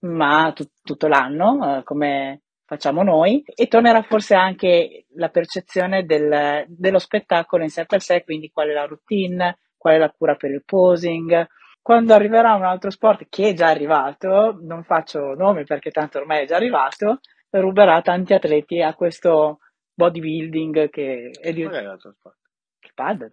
ma tut- tutto l'anno, eh, come facciamo noi, e tornerà forse anche la percezione del- dello spettacolo in sé per sé, quindi qual è la routine, qual è la cura per il posing. Quando arriverà un altro sport che è già arrivato, non faccio nomi perché tanto ormai è già arrivato, ruberà tanti atleti a questo bodybuilding che è di Qual è l'altro sport? il padel.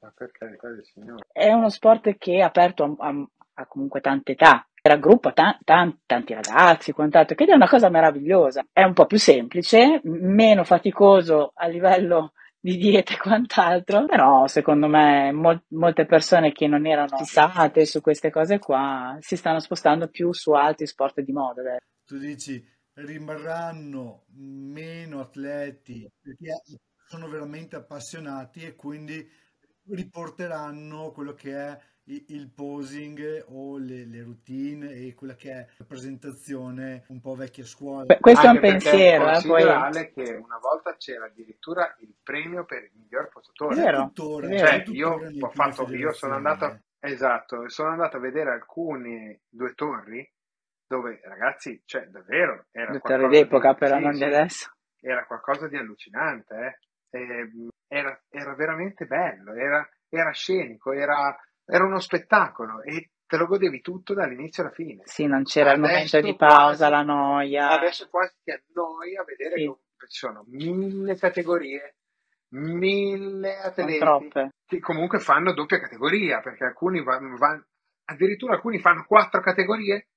Ma per carità del Signore. È uno sport che è aperto a, a- a comunque tante età, raggruppa ta- tan- tanti ragazzi, quant'altro, che è una cosa meravigliosa. È un po' più semplice, meno faticoso a livello di dieta e quant'altro, però secondo me mol- molte persone che non erano fissate su queste cose qua si stanno spostando più su altri sport di moda. Tu dici, rimarranno meno atleti perché sono veramente appassionati e quindi riporteranno quello che è il posing o le, le routine e quella che è la presentazione un po' vecchia scuola. Beh, Questo è un Anche perché pensiero, eh, poi che una volta c'era addirittura il premio per il miglior è posatore. vero, tuttora, vero. Cioè, tuttora io fatto, io sono andato, eh. esatto, sono andato a vedere alcuni due torri dove ragazzi, cioè davvero era Dottori qualcosa d'epoca, di, però sì, non di adesso. era qualcosa di allucinante, eh. Ehm, era, era veramente bello, era, era scenico, era, era uno spettacolo e te lo godevi tutto dall'inizio alla fine. Sì, non c'era il momento Adesso di pausa, quasi- la noia. Adesso quasi ti annoi a vedere Sì. che ci sono mille categorie, mille atleti che comunque fanno doppia categoria, perché alcuni vanno, van- addirittura alcuni fanno quattro categorie.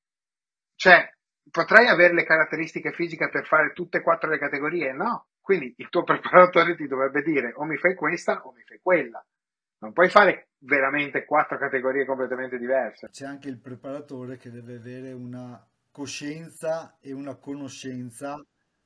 Cioè, potrai avere le caratteristiche fisiche per fare tutte e quattro le categorie? No. Quindi il tuo *laughs* preparatore ti dovrebbe dire o mi fai questa o mi fai quella. Non puoi fare veramente quattro categorie completamente diverse. C'è anche il preparatore che deve avere una coscienza e una conoscenza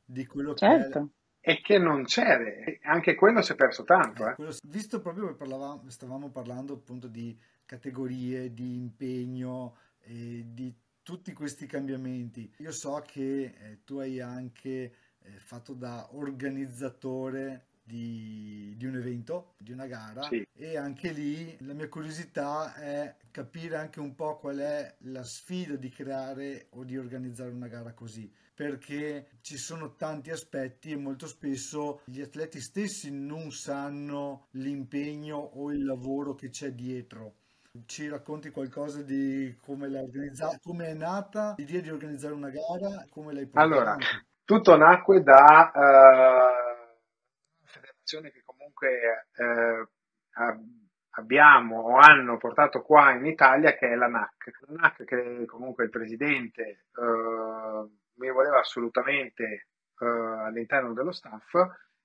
di quello che è Certo. E che non c'è, anche quello si è perso tanto. Eh, Eh. quello- visto proprio che parlavamo, stavamo parlando appunto di categorie, di impegno e di tutti questi cambiamenti. Io so che eh, tu hai anche eh, fatto da organizzatore di, di un evento, di una gara Sì. e anche lì la mia curiosità è capire anche un po' qual è la sfida di creare o di organizzare una gara così perché ci sono tanti aspetti e molto spesso gli atleti stessi non sanno l'impegno o il lavoro che c'è dietro. Ci racconti qualcosa di come l'hai organizzata, come è nata l'idea di organizzare una gara, come l'hai portata Allora, tutto nacque da eh, una federazione che comunque eh, ab- abbiamo o hanno portato qua in Italia che è la NAC. La NAC che comunque il presidente eh, mi voleva assolutamente eh, all'interno dello staff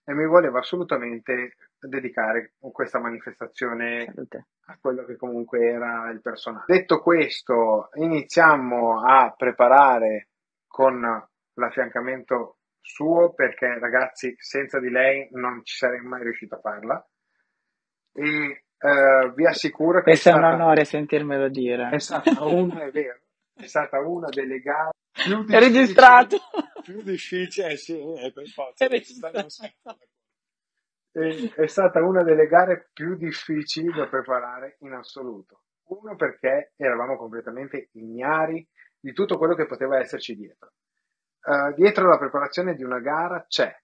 e mi voleva assolutamente dedicare questa manifestazione Salute. a quello che comunque era il personale. Detto questo, iniziamo a preparare con l'affiancamento suo perché ragazzi senza di lei non ci sarei mai riuscito a farla e eh, vi assicuro che è Questo è un stata, onore sentirmelo dire. è stata una, è vero, è stata una delle gare più È registrato. più difficili, eh sì, è per forza, È un registrato. E- è stata una delle gare più difficili da preparare in assoluto. Uno perché eravamo completamente ignari di tutto quello che poteva esserci dietro. Eh, dietro la preparazione di una gara c'è,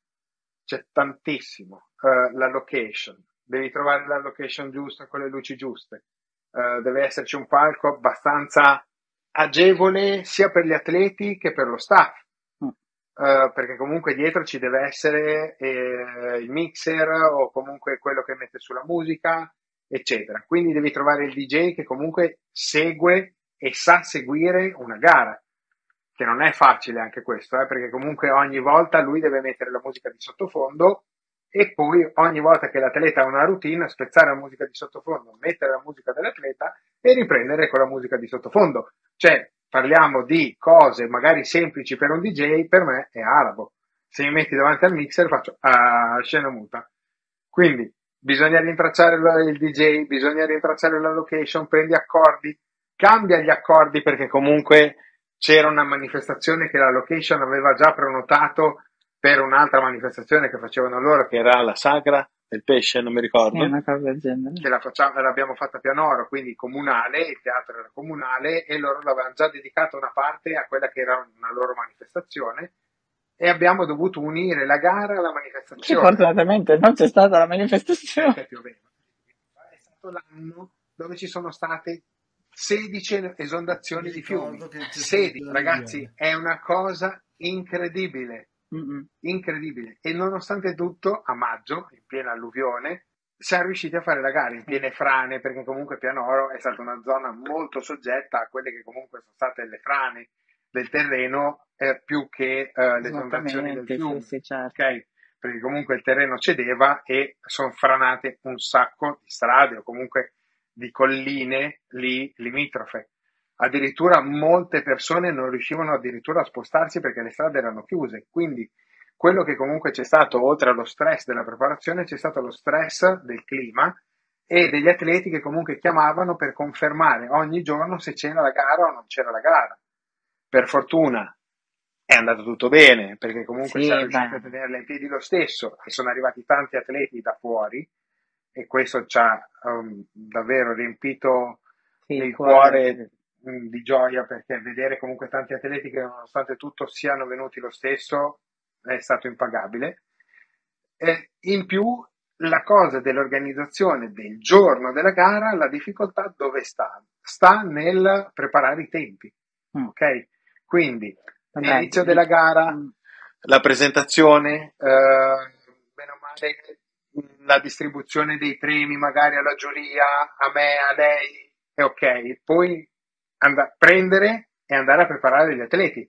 c'è tantissimo. Eh, la location, devi trovare la location giusta con le luci giuste. Eh, deve esserci un palco abbastanza agevole sia per gli atleti che per lo staff. Eh, perché comunque dietro ci deve essere eh, il mixer o comunque quello che mette sulla musica, eccetera. Quindi devi trovare il DJ che comunque segue e sa seguire una gara, che non è facile anche questo, eh, perché comunque ogni volta lui deve mettere la musica di sottofondo e poi ogni volta che l'atleta ha una routine, spezzare la musica di sottofondo, mettere la musica dell'atleta e riprendere con la musica di sottofondo. Cioè, parliamo di cose magari semplici per un DJ, per me è arabo. Se mi metti davanti al mixer faccio ah, scena muta. Quindi bisogna rintracciare il DJ, bisogna rintracciare la location, prendi accordi, cambia gli accordi perché comunque c'era una manifestazione che la location aveva già prenotato per un'altra manifestazione che facevano loro, che era la sagra del pesce, non mi ricordo una cosa del genere. che la facciamo, l'abbiamo fatta a Pianoro, quindi comunale, il teatro era comunale e loro l'avevano già dedicata una parte a quella che era una loro manifestazione e abbiamo dovuto unire la gara alla Che manifestazione fortunatamente non c'è stata la manifestazione. È stato l'anno dove ci sono state 16 esondazioni di fiumi. ricordo che c'è stata 16, la ragazzi, è una cosa incredibile Mm-mm. incredibile e nonostante tutto a maggio in piena alluvione siamo riusciti a fare la gara in piene frane perché comunque Pianoro è stata una zona molto soggetta a quelle che comunque sono state le frane del terreno eh, più che eh, le esondazioni del Esattamente, sì, fiume sì, certo. ok perché comunque il terreno cedeva e sono franate un sacco di strade o comunque di colline lì limitrofe addirittura molte persone non riuscivano addirittura a spostarsi perché le strade erano chiuse. Quindi quello che comunque c'è stato, oltre allo stress della preparazione, c'è stato lo stress del clima e degli atleti che comunque chiamavano per confermare ogni giorno se c'era la gara o non c'era la gara. Per fortuna è andato tutto bene perché comunque Sì, siamo riusciti a tenerla in piedi lo stesso e sono arrivati tanti atleti da fuori e questo ci ha um, davvero riempito Sì, il cuore cuore. mh, di gioia perché vedere comunque tanti atleti che nonostante tutto siano venuti lo stesso è stato impagabile. E in più la cosa dell'organizzazione del giorno della gara, la difficoltà dove sta? Sta nel preparare i tempi, Mm. ok? Quindi all'inizio di- della gara mm. la presentazione, eh, bene o male la distribuzione dei premi magari alla giuria, a me, a lei, è ok. Poi and- prendere e andare a preparare gli atleti,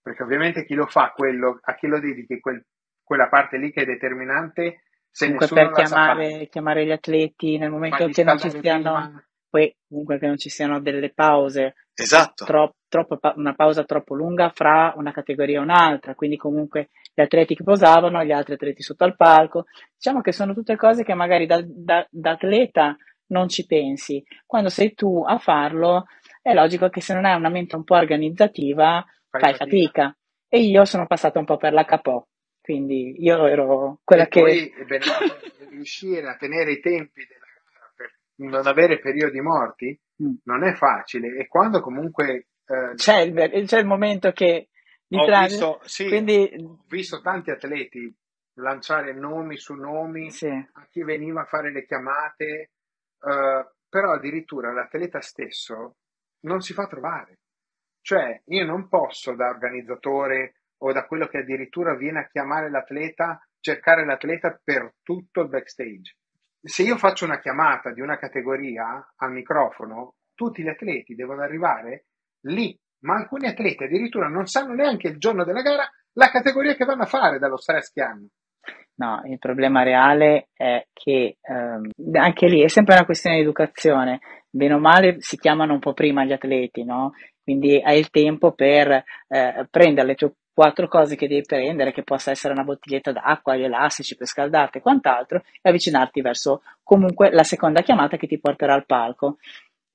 perché ovviamente chi lo fa quello, a chi lo dedichi quel, quella parte lì che è determinante, se Comunque nessuno per la sa fare. chiamare, chiamare gli atleti nel momento che non ci siano, prima. poi comunque che non ci siano delle pause, Esatto. tro- troppo pa- una pausa troppo lunga fra una categoria e un'altra, quindi comunque gli atleti che posavano, gli altri atleti sotto al palco, diciamo che sono tutte cose che magari da, da- da atleta non ci pensi. Quando sei tu a farlo, è logico che se non hai una mente un po' organizzativa, Fai fai fatica. fatica. E io sono passata un po' per la capò, quindi io ero quella E che... poi bene riuscire a tenere i tempi della gara per non avere periodi morti Mm. non è facile e quando comunque eh, C'è il, c'è il momento che di ho visto, sì, quindi ho visto tanti atleti lanciare nomi su nomi sì, a chi veniva a fare le chiamate, eh, però addirittura l'atleta stesso non si fa trovare. Cioè, io non posso da organizzatore o da quello che addirittura viene a chiamare l'atleta, cercare l'atleta per tutto il backstage. Se io faccio una chiamata di una categoria al microfono, tutti gli atleti devono arrivare lì, ma alcuni atleti addirittura non sanno neanche il giorno della gara la categoria che vanno a fare dallo stress che hanno. no, il problema reale è che ehm, anche lì è sempre una questione di educazione. Bene o male si chiamano un po' prima gli atleti, no? Quindi hai il tempo per eh, prendere le tue quattro cose che devi prendere, che possa essere una bottiglietta d'acqua, gli elastici per scaldarti e quant'altro, e avvicinarti verso comunque la seconda chiamata che ti porterà al palco.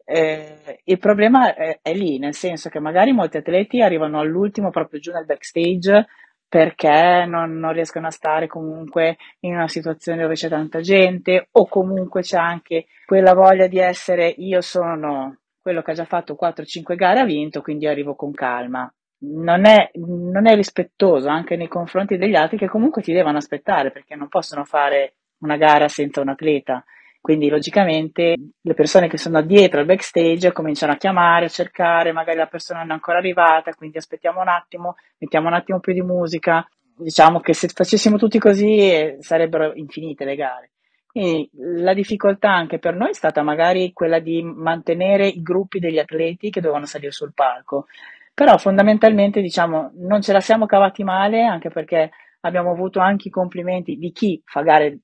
Eh, il problema è, è lì, nel senso che magari molti atleti arrivano all'ultimo proprio giù nel backstage perché non, non riescono a stare comunque in una situazione dove c'è tanta gente o comunque c'è anche quella voglia di essere io sono quello che ha già fatto 4-5 gare ha vinto, quindi arrivo con calma. Non è, non è rispettoso anche nei confronti degli altri che comunque ti devono aspettare perché non possono fare una gara senza un atleta. Quindi logicamente le persone che sono dietro al backstage cominciano a chiamare, a cercare, magari la persona non è ancora arrivata, quindi aspettiamo un attimo, mettiamo un attimo più di musica. Diciamo che se facessimo tutti così eh, sarebbero infinite le gare. Quindi la difficoltà anche per noi è stata magari quella di mantenere i gruppi degli atleti che dovevano salire sul palco. Però fondamentalmente diciamo non ce la siamo cavati male anche perché abbiamo avuto anche i complimenti di chi fa gare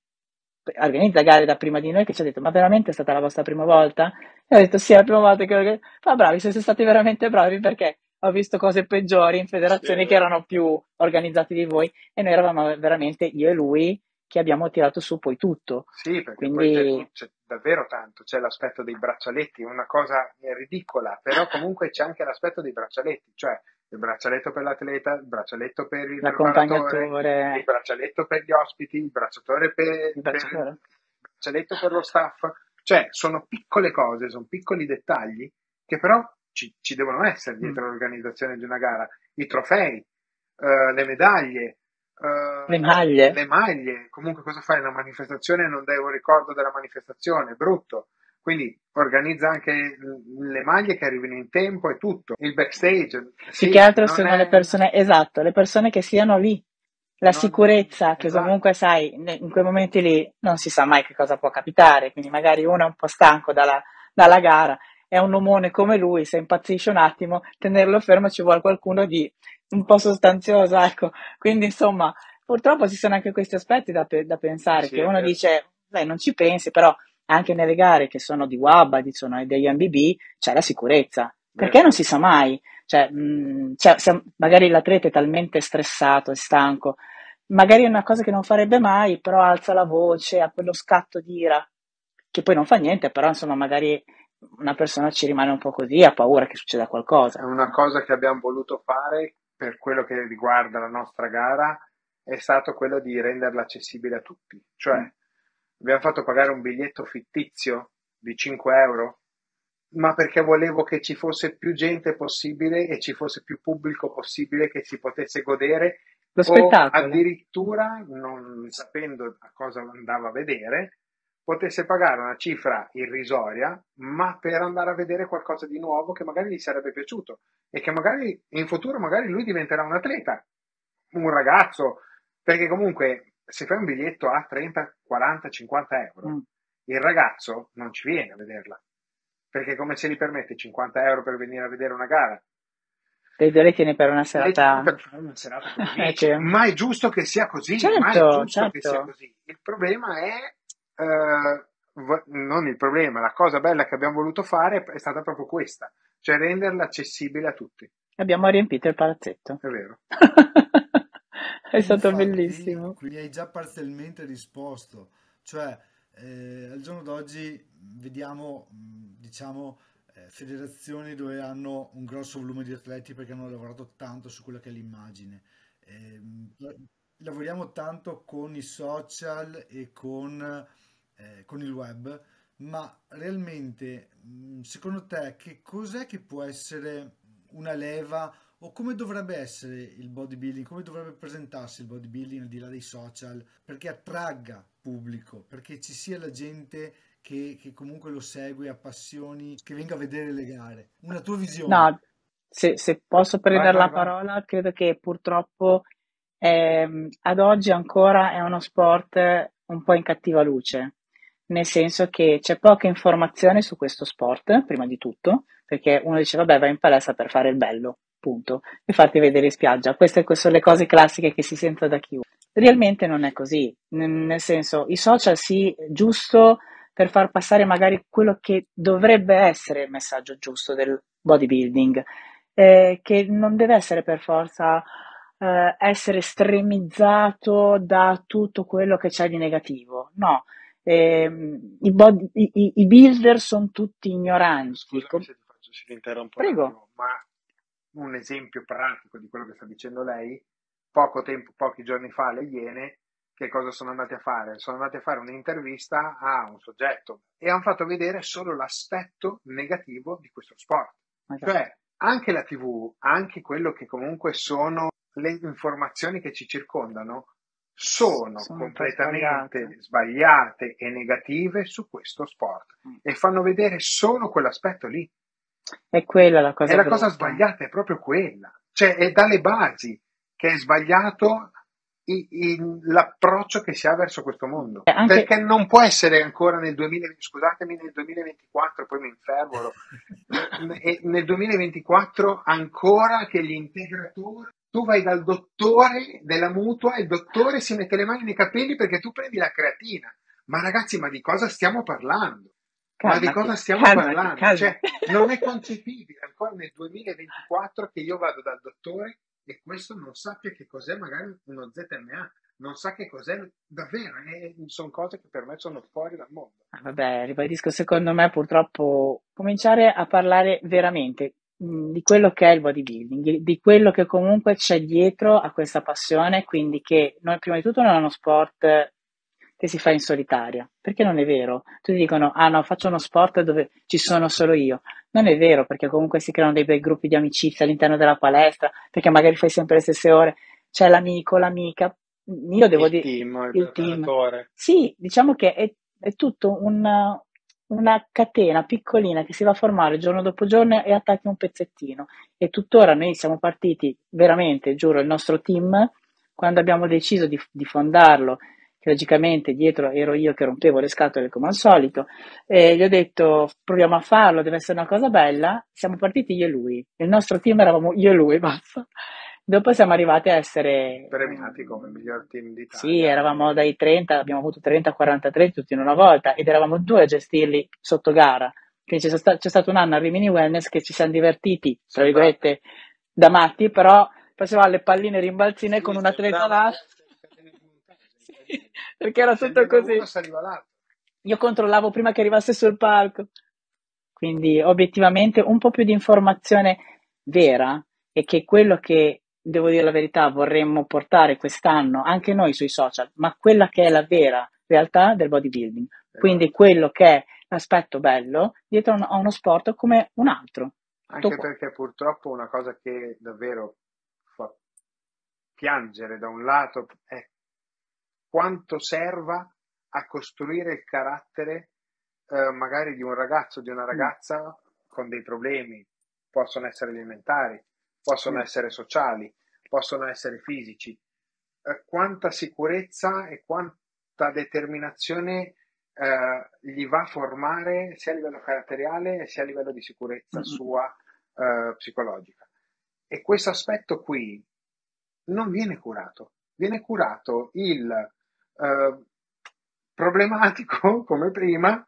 organizza gare da prima di noi che ci ha detto ma veramente è stata la vostra prima volta? E ho detto sì è la prima volta che fa bravi siete stati veramente bravi perché ho visto cose peggiori in federazioni Sì. che erano più organizzate di voi e noi eravamo veramente io e lui che abbiamo tirato su poi tutto Sì, perché Quindi- poi c'è, c'è davvero tanto, c'è l'aspetto dei braccialetti, una cosa ridicola, però comunque c'è anche l'aspetto dei braccialetti, cioè il braccialetto per l'atleta, il braccialetto per il preparatore, il braccialetto per gli ospiti, il bracciatore per, il per- bracciatore. il braccialetto per lo staff, cioè sono piccole cose, sono piccoli dettagli che però ci, ci devono essere dietro l'organizzazione di una gara, i trofei, eh, le medaglie, eh, Le maglie. le maglie, comunque cosa fai? Una manifestazione non dai un ricordo della manifestazione, brutto. Quindi organizza anche le maglie che arrivino in tempo e tutto. Il backstage. Più sì, che altro sono è- le persone, esatto, le persone che siano lì. La Non- sicurezza, che esatto. comunque sai, in quei momenti lì non si sa mai che cosa può capitare, quindi magari uno è un po' stanco dalla, dalla gara, è un omone come lui, se impazzisce un attimo, tenerlo fermo ci vuole qualcuno di un po' sostanzioso, ecco. Quindi insomma, purtroppo ci sono anche questi aspetti da, pe- da pensare, Sì, che uno dice, dai, non ci pensi, però anche nelle gare che sono di WABA, di- sono degli MBB, c'è la sicurezza, perché non si sa mai. Cioè, mh, cioè, se magari l'atleta è talmente stressato e stanco, magari è una cosa che non farebbe mai, però alza la voce, ha quello scatto di ira, che poi non fa niente, però insomma magari una persona ci rimane un po' così, ha paura che succeda qualcosa. una cosa che abbiamo voluto fare per quello che riguarda la nostra gara è stato quello di renderla accessibile a tutti. Cioè, Mm. Abbiamo fatto pagare un biglietto fittizio di 5 euro, ma perché volevo che ci fosse più gente possibile e ci fosse più pubblico possibile che si potesse godere Lo spettacolo. addirittura, non sapendo a cosa andava a vedere, potesse pagare una cifra irrisoria, ma per andare a vedere qualcosa di nuovo che magari gli sarebbe piaciuto e che magari in futuro magari lui diventerà un atleta un ragazzo, perché comunque se fai un biglietto a 30, 40, 50 euro, Mm. il ragazzo non ci viene a vederla, perché come se li permette 50 euro per venire a vedere una gara? Dei due le tieni per una serata. per fare una serata gli *laughs* che- Ma è giusto che sia così, Certo, ma è giusto che certo. sia così. Il problema è, vo- non il problema, la cosa bella che abbiamo voluto fare è stata proprio questa, cioè renderla accessibile a tutti, Abbiamo riempito il palazzetto. è vero. *laughs* È stato Infatti, bellissimo. Quindi hai già parzialmente risposto, cioè eh, al giorno d'oggi vediamo, diciamo, eh, federazioni dove hanno un grosso volume di atleti perché hanno lavorato tanto su quella che è l'immagine. Ehm, lavoriamo tanto con i social e con, eh, con il web, ma realmente, secondo te, che cos'è che può essere una leva o come dovrebbe essere il bodybuilding, come dovrebbe presentarsi il bodybuilding al di là dei social, perché attragga pubblico, perché ci sia la gente che, che comunque lo segue, appassioni, che venga a vedere le gare. Una tua visione. No, se, se posso prendere Vai, la vai, vai. parola, credo che purtroppo ehm, ad oggi ancora è uno sport un po' in cattiva luce, nel senso che c'è poca informazione su questo sport, prima di tutto, perché uno dice vabbè vai in palestra per fare il bello, punto, e farti vedere in spiaggia. Queste sono le cose classiche che si sentono da chiunque. Realmente non è così, nel senso i social sì, giusto per far passare magari quello che dovrebbe essere il messaggio giusto del bodybuilding, eh, che non deve essere per forza eh, essere estremizzato da tutto quello che c'è di negativo. No, Ehm, i, bod- i- i- builder sono tutti ignoranti. Scusami Com- se ti faccio, se ti interrompo Prego. attimo, ma un esempio pratico di quello che sta dicendo lei, poco tempo, pochi giorni fa le Iene, che cosa sono andate a fare? Sono andate a fare un'intervista a un soggetto e hanno fatto vedere solo l'aspetto negativo di questo sport. Esatto. Cioè, anche la TV, anche quello che comunque sono le informazioni che ci circondano, sono, Sono completamente sbagliate e negative su questo sport Mm. e fanno vedere solo quell'aspetto lì. È quella la cosa e la cosa sbagliata è proprio quella, cioè è dalle basi che è sbagliato i- i- l'approccio che si ha verso questo mondo. Eh, anche- Perché non può essere ancora nel 2000, scusatemi, nel 2024, poi mi infervoro, *laughs* e nel 2024 ancora che gli integratori, tu vai dal dottore della mutua e il dottore si mette le mani nei capelli perché tu prendi la creatina. Ma ragazzi, ma di cosa stiamo parlando? Ma di Calmati, cosa stiamo calmati, parlando? calmati. Cioè, non è concepibile ancora nel 2024 che io vado dal dottore e questo non sappia che cos'è magari uno ZMA, non sa che cos'è davvero, sono cose che per me sono fuori dal mondo. Ah, Vabbè, ribadisco, secondo me purtroppo cominciare a parlare veramente mh, di quello che è il bodybuilding, di, di quello che comunque c'è dietro a questa passione, quindi che noi prima di tutto non è uno sport che si fa in solitaria, perché non è vero. Tutti dicono, ah no, faccio uno sport dove ci sono solo io. Non è vero, perché comunque si creano dei bei gruppi di amicizia all'interno della palestra, perché magari fai sempre le stesse ore, c'è l'amico, l'amica. Io devo il dire... team, il, il team. Sì, diciamo che è, è tutto una, una catena piccolina che si va a formare giorno dopo giorno e attacchi un pezzettino. E tuttora noi siamo partiti veramente, giuro, il nostro team, quando abbiamo deciso di, di fondarlo, che logicamente dietro ero io che rompevo le scatole come al solito, e gli ho detto proviamo a farlo, deve essere una cosa bella, siamo partiti io e lui. Il nostro team eravamo io e lui, *laughs* basta. Dopo siamo arrivati a essere premiati come miglior team d'Italia. sì, eravamo dai 30, abbiamo avuto 30-43 tutti in una volta ed eravamo due a gestirli sotto gara. Quindi c'è, sta- c'è stato un anno a Rimini Wellness che ci siamo divertiti, tra virgolette, da matti, però facevamo le palline rimbalzine Sì, con un sì, atleta bravo, là. catene puntate, Sì, *laughs* perché era tutto così. Io controllavo prima che arrivasse sul palco. Quindi obiettivamente un po' più di informazione vera e che quello che, devo dire la verità, vorremmo portare quest'anno anche noi sui social, ma quella che è la vera realtà del bodybuilding. Quindi Esatto. quello che è l'aspetto bello dietro a uno sport come un altro. Anche qua. perché purtroppo una cosa che davvero fa piangere da un lato è quanto serva a costruire il carattere eh, magari di un ragazzo o di una ragazza con dei problemi, possono essere alimentari, possono Mm. essere sociali. possono essere fisici. Eh, quanta sicurezza e quanta determinazione eh, gli va a formare sia a livello caratteriale sia a livello di sicurezza sua eh, psicologica. E questo aspetto qui non viene curato, viene curato il eh, problematico *laughs* come prima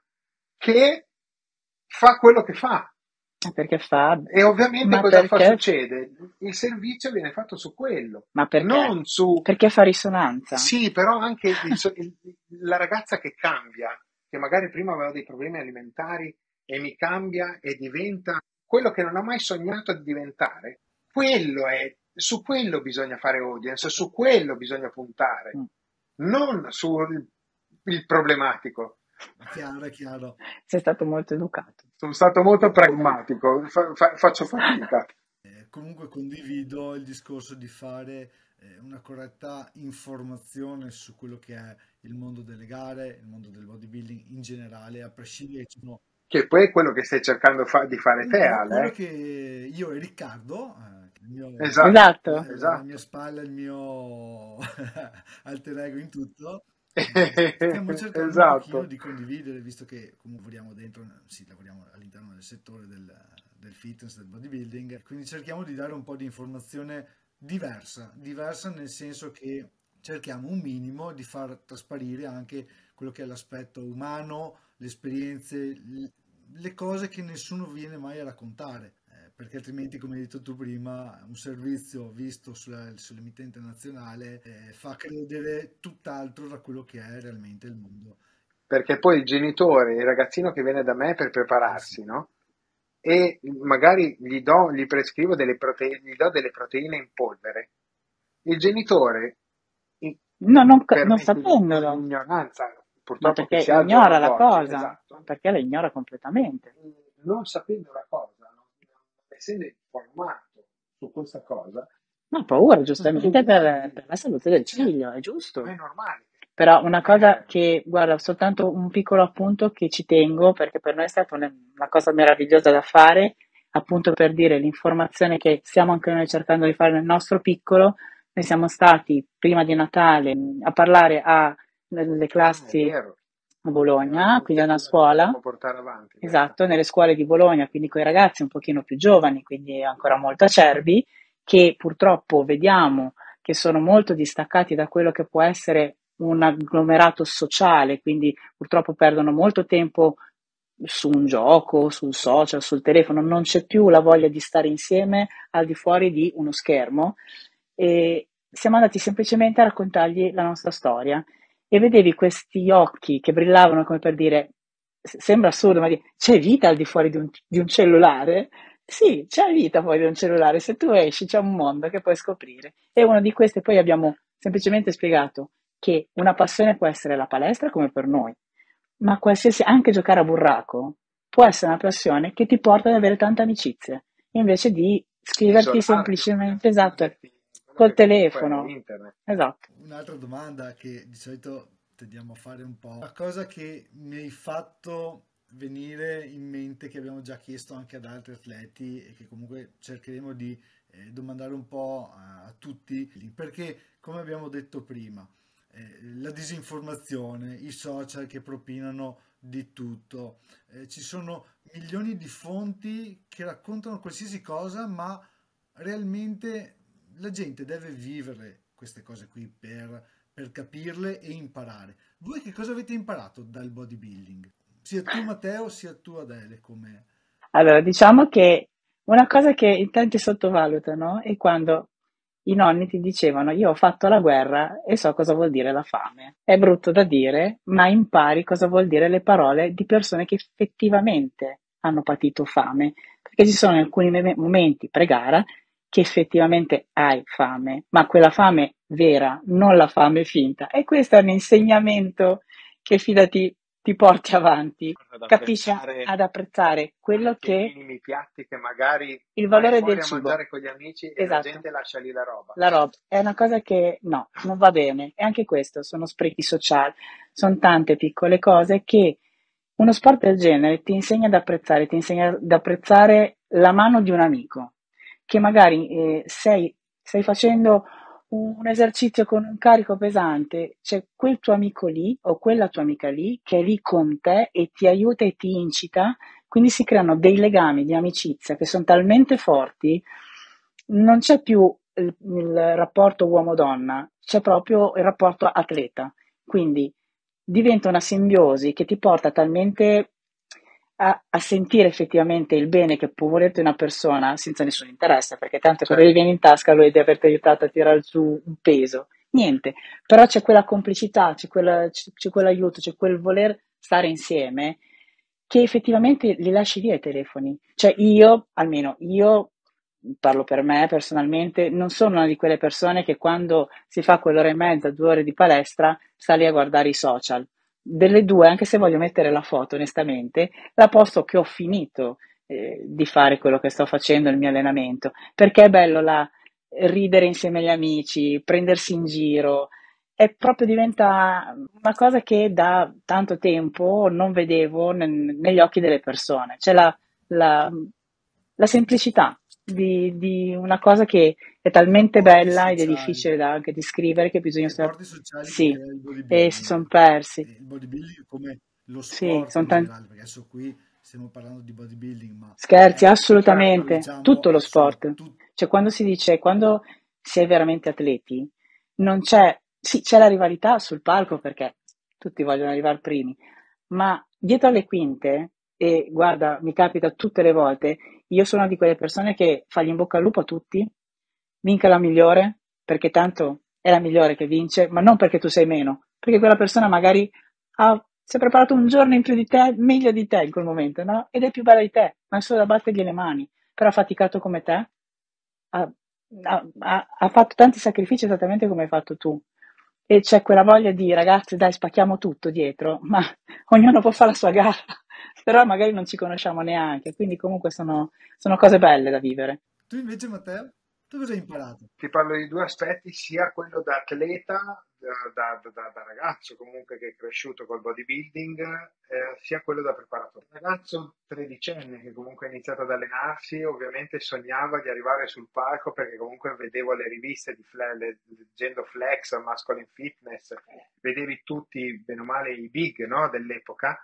che fa quello che fa. Perché fa? E ovviamente Ma cosa fa, perché? succede? Il servizio viene fatto su quello, Ma perché? non su... Perché fa risonanza. Sì, però anche il il- la ragazza che cambia, che magari prima aveva dei problemi alimentari e mi cambia e diventa quello che non ha mai sognato di diventare, quello è, su quello bisogna fare audience, su quello bisogna puntare, Mm. Non sul il problematico. Chiaro, è chiaro. Sei stato molto educato. Sono stato molto pragmatico, fa- fa- faccio fatica. *laughs* Eh, comunque condivido il discorso di fare eh, una corretta informazione su quello che è il mondo delle gare, il mondo del bodybuilding in generale, a prescindere ci sono Che poi è quello che stai cercando fa- di fare te, quello Ale. che io e Riccardo, eh, mio, Esatto. Esatto. la Esatto. mia spalla, il mio *laughs* alter ego in tutto, stiamo cercando esatto. di condividere, visto che comunque lavoriamo dentro, sì, lavoriamo all'interno del settore del, del fitness, del bodybuilding, quindi cerchiamo di dare un po' di informazione diversa, diversa nel senso che cerchiamo un minimo di far trasparire anche quello che è l'aspetto umano, le esperienze, le cose che nessuno viene mai a raccontare, perché altrimenti, come hai detto tu prima, un servizio visto sulla- sull'emittente nazionale eh, fa credere tutt'altro da quello che è realmente il mondo. Perché poi il genitore, il ragazzino che viene da me per prepararsi, no? E magari gli do, gli prescrivo delle proteine, gli do delle proteine in polvere. Il genitore, No, non, non sapendolo. ignoranza, Ma purtroppo che perché ignora la cosa. esatto. Perché la ignora completamente. Non sapendo la cosa, essendo informato su questa cosa, Ma paura, giustamente, per, per la salute del figlio, è giusto. è normale. Però una cosa Eh, che, guarda, soltanto un piccolo appunto che ci tengo, perché per noi è stata una, una cosa meravigliosa da fare, appunto per dire l'informazione che stiamo anche noi cercando di fare nel nostro piccolo. Noi siamo stati prima di Natale a parlare a, nelle ah, classi. A Bologna, Un quindi a una scuola, portare avanti esatto, nelle scuole di Bologna, quindi con i ragazzi un pochino più giovani, quindi ancora molto acerbi, che purtroppo vediamo che sono molto distaccati da quello che può essere un agglomerato sociale, quindi purtroppo perdono molto tempo su un gioco, sul social, sul telefono, non c'è più la voglia di stare insieme al di fuori di uno schermo e siamo andati semplicemente a raccontargli la nostra storia e vedevi questi occhi che brillavano come per dire, sembra assurdo, ma di- c'è vita al di fuori di un, di un cellulare? Sì, c'è vita fuori di un cellulare, se tu esci c'è un mondo che puoi scoprire. E uno di questi poi abbiamo semplicemente spiegato che una passione può essere la palestra come per noi, ma qualsiasi, anche giocare a burraco può essere una passione che ti porta ad avere tante amicizie, invece di scriverti semplicemente, esatto, col telefono. internet. Esatto. Un'altra domanda che di solito tendiamo a fare un po', una cosa che mi hai fatto venire in mente che abbiamo già chiesto anche ad altri atleti e che comunque cercheremo di eh, domandare un po' a, a tutti, perché come abbiamo detto prima, eh, la disinformazione, i social che propinano di tutto, eh, ci sono milioni di fonti che raccontano qualsiasi cosa, ma realmente la gente deve vivere queste cose qui per, per capirle e imparare. Voi che cosa avete imparato dal bodybuilding? Sia tu Matteo, sia tu Adele, come... Allora, diciamo che una cosa che in tanti sottovalutano è quando i nonni ti dicevano io ho fatto la guerra e so cosa vuol dire la fame. È brutto da dire, ma impari cosa vuol dire le parole di persone che effettivamente hanno patito fame, perché ci sono alcuni me- momenti pre-gara che effettivamente hai fame, ma quella fame vera, non la fame finta. E questo è un insegnamento che fidati ti porti avanti, Ad capisci ad apprezzare quello Anche i che minimi piatti che magari il valore del cibo. mangiare con gli amici e la Esatto. gente lascia lì la roba. La roba è una cosa che no, non va bene. E anche questo sono sprechi sociali, sono tante piccole cose che uno sport del genere ti insegna ad apprezzare, ti insegna ad apprezzare la mano di un amico, che magari eh, sei stai facendo un esercizio con un carico pesante, c'è quel tuo amico lì o quella tua amica lì che è lì con te e ti aiuta e ti incita, quindi si creano dei legami di amicizia che sono talmente forti, non c'è più il, il rapporto uomo-donna, c'è proprio il rapporto atleta, quindi diventa una simbiosi che ti porta talmente a, a, sentire effettivamente il bene che può volerti una persona senza nessun interesse, perché tanto certo. gli viene in tasca lui di averti aiutato a tirare su un peso, niente, però c'è quella complicità, c'è, quella, c'è, c'è quell'aiuto, c'è quel voler stare insieme che effettivamente li lasci via i telefoni. Cioè io, almeno io parlo per me personalmente, non sono una di quelle persone che quando si fa quell'ora e mezza, due ore di palestra, sta lì a guardare i social delle due, anche se voglio mettere la foto onestamente, la posto che ho finito eh, di fare quello che sto facendo, il mio allenamento, perché è bello la, ridere insieme agli amici, prendersi in giro, è proprio diventa una cosa che da tanto tempo non vedevo negli occhi delle persone, c'è la, la, la semplicità di, di, una cosa che è talmente bella ed è difficile da anche descrivere che bisogna stare... sociali sì, e si sono persi. Il bodybuilding come lo sport sì, in tanti... generale, perché adesso qui stiamo parlando di bodybuilding, ma... Scherzi, assolutamente, diciamo, tutto lo sport. Tutto. Cioè quando si dice, quando si è veramente atleti, non c'è, sì, c'è la rivalità sul palco perché tutti vogliono arrivare primi, ma dietro alle quinte, e guarda, mi capita tutte le volte, io sono di quelle persone che fa in bocca al lupo a tutti, vinca la migliore, perché tanto è la migliore che vince, ma non perché tu sei meno, perché quella persona magari ha, si è preparato un giorno in più di te, meglio di te in quel momento, no? Ed è più bella di te, ma è solo da battergli le mani, però ha faticato come te, ha, ha, ha fatto tanti sacrifici esattamente come hai fatto tu. E c'è quella voglia di ragazzi, dai, spacchiamo tutto dietro, *laughs* ma ognuno può fare la sua gara però magari non ci conosciamo neanche, quindi comunque sono, sono cose belle da vivere. Tu invece Matteo? Tu cosa hai imparato? Ti parlo di due aspetti, sia quello da atleta, da, da, da, da ragazzo comunque che è cresciuto col bodybuilding, eh, sia quello da preparatore. Ragazzo tredicenne che comunque ha iniziato ad allenarsi, ovviamente sognava di arrivare sul palco perché comunque vedevo le riviste di fle- leggendo Flex, Masculine Fitness, vedevi tutti, bene o male, i big no, dell'epoca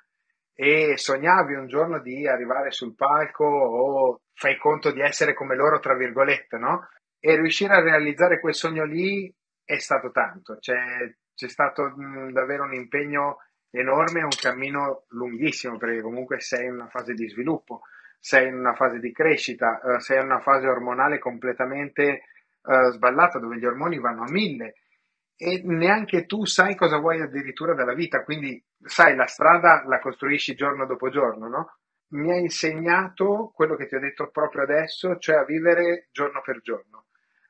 e sognavi un giorno di arrivare sul palco o fai conto di essere come loro, tra virgolette, no? E riuscire a realizzare quel sogno lì è stato tanto, c'è, c'è stato mh, davvero un impegno enorme, un cammino lunghissimo, perché comunque sei in una fase di sviluppo, sei in una fase di crescita, eh, sei in una fase ormonale completamente eh, sballata, dove gli ormoni vanno a mille e neanche tu sai cosa vuoi addirittura dalla vita, quindi sai la strada la costruisci giorno dopo giorno, no? Mi ha insegnato quello che ti ho detto proprio adesso, cioè a vivere giorno per giorno,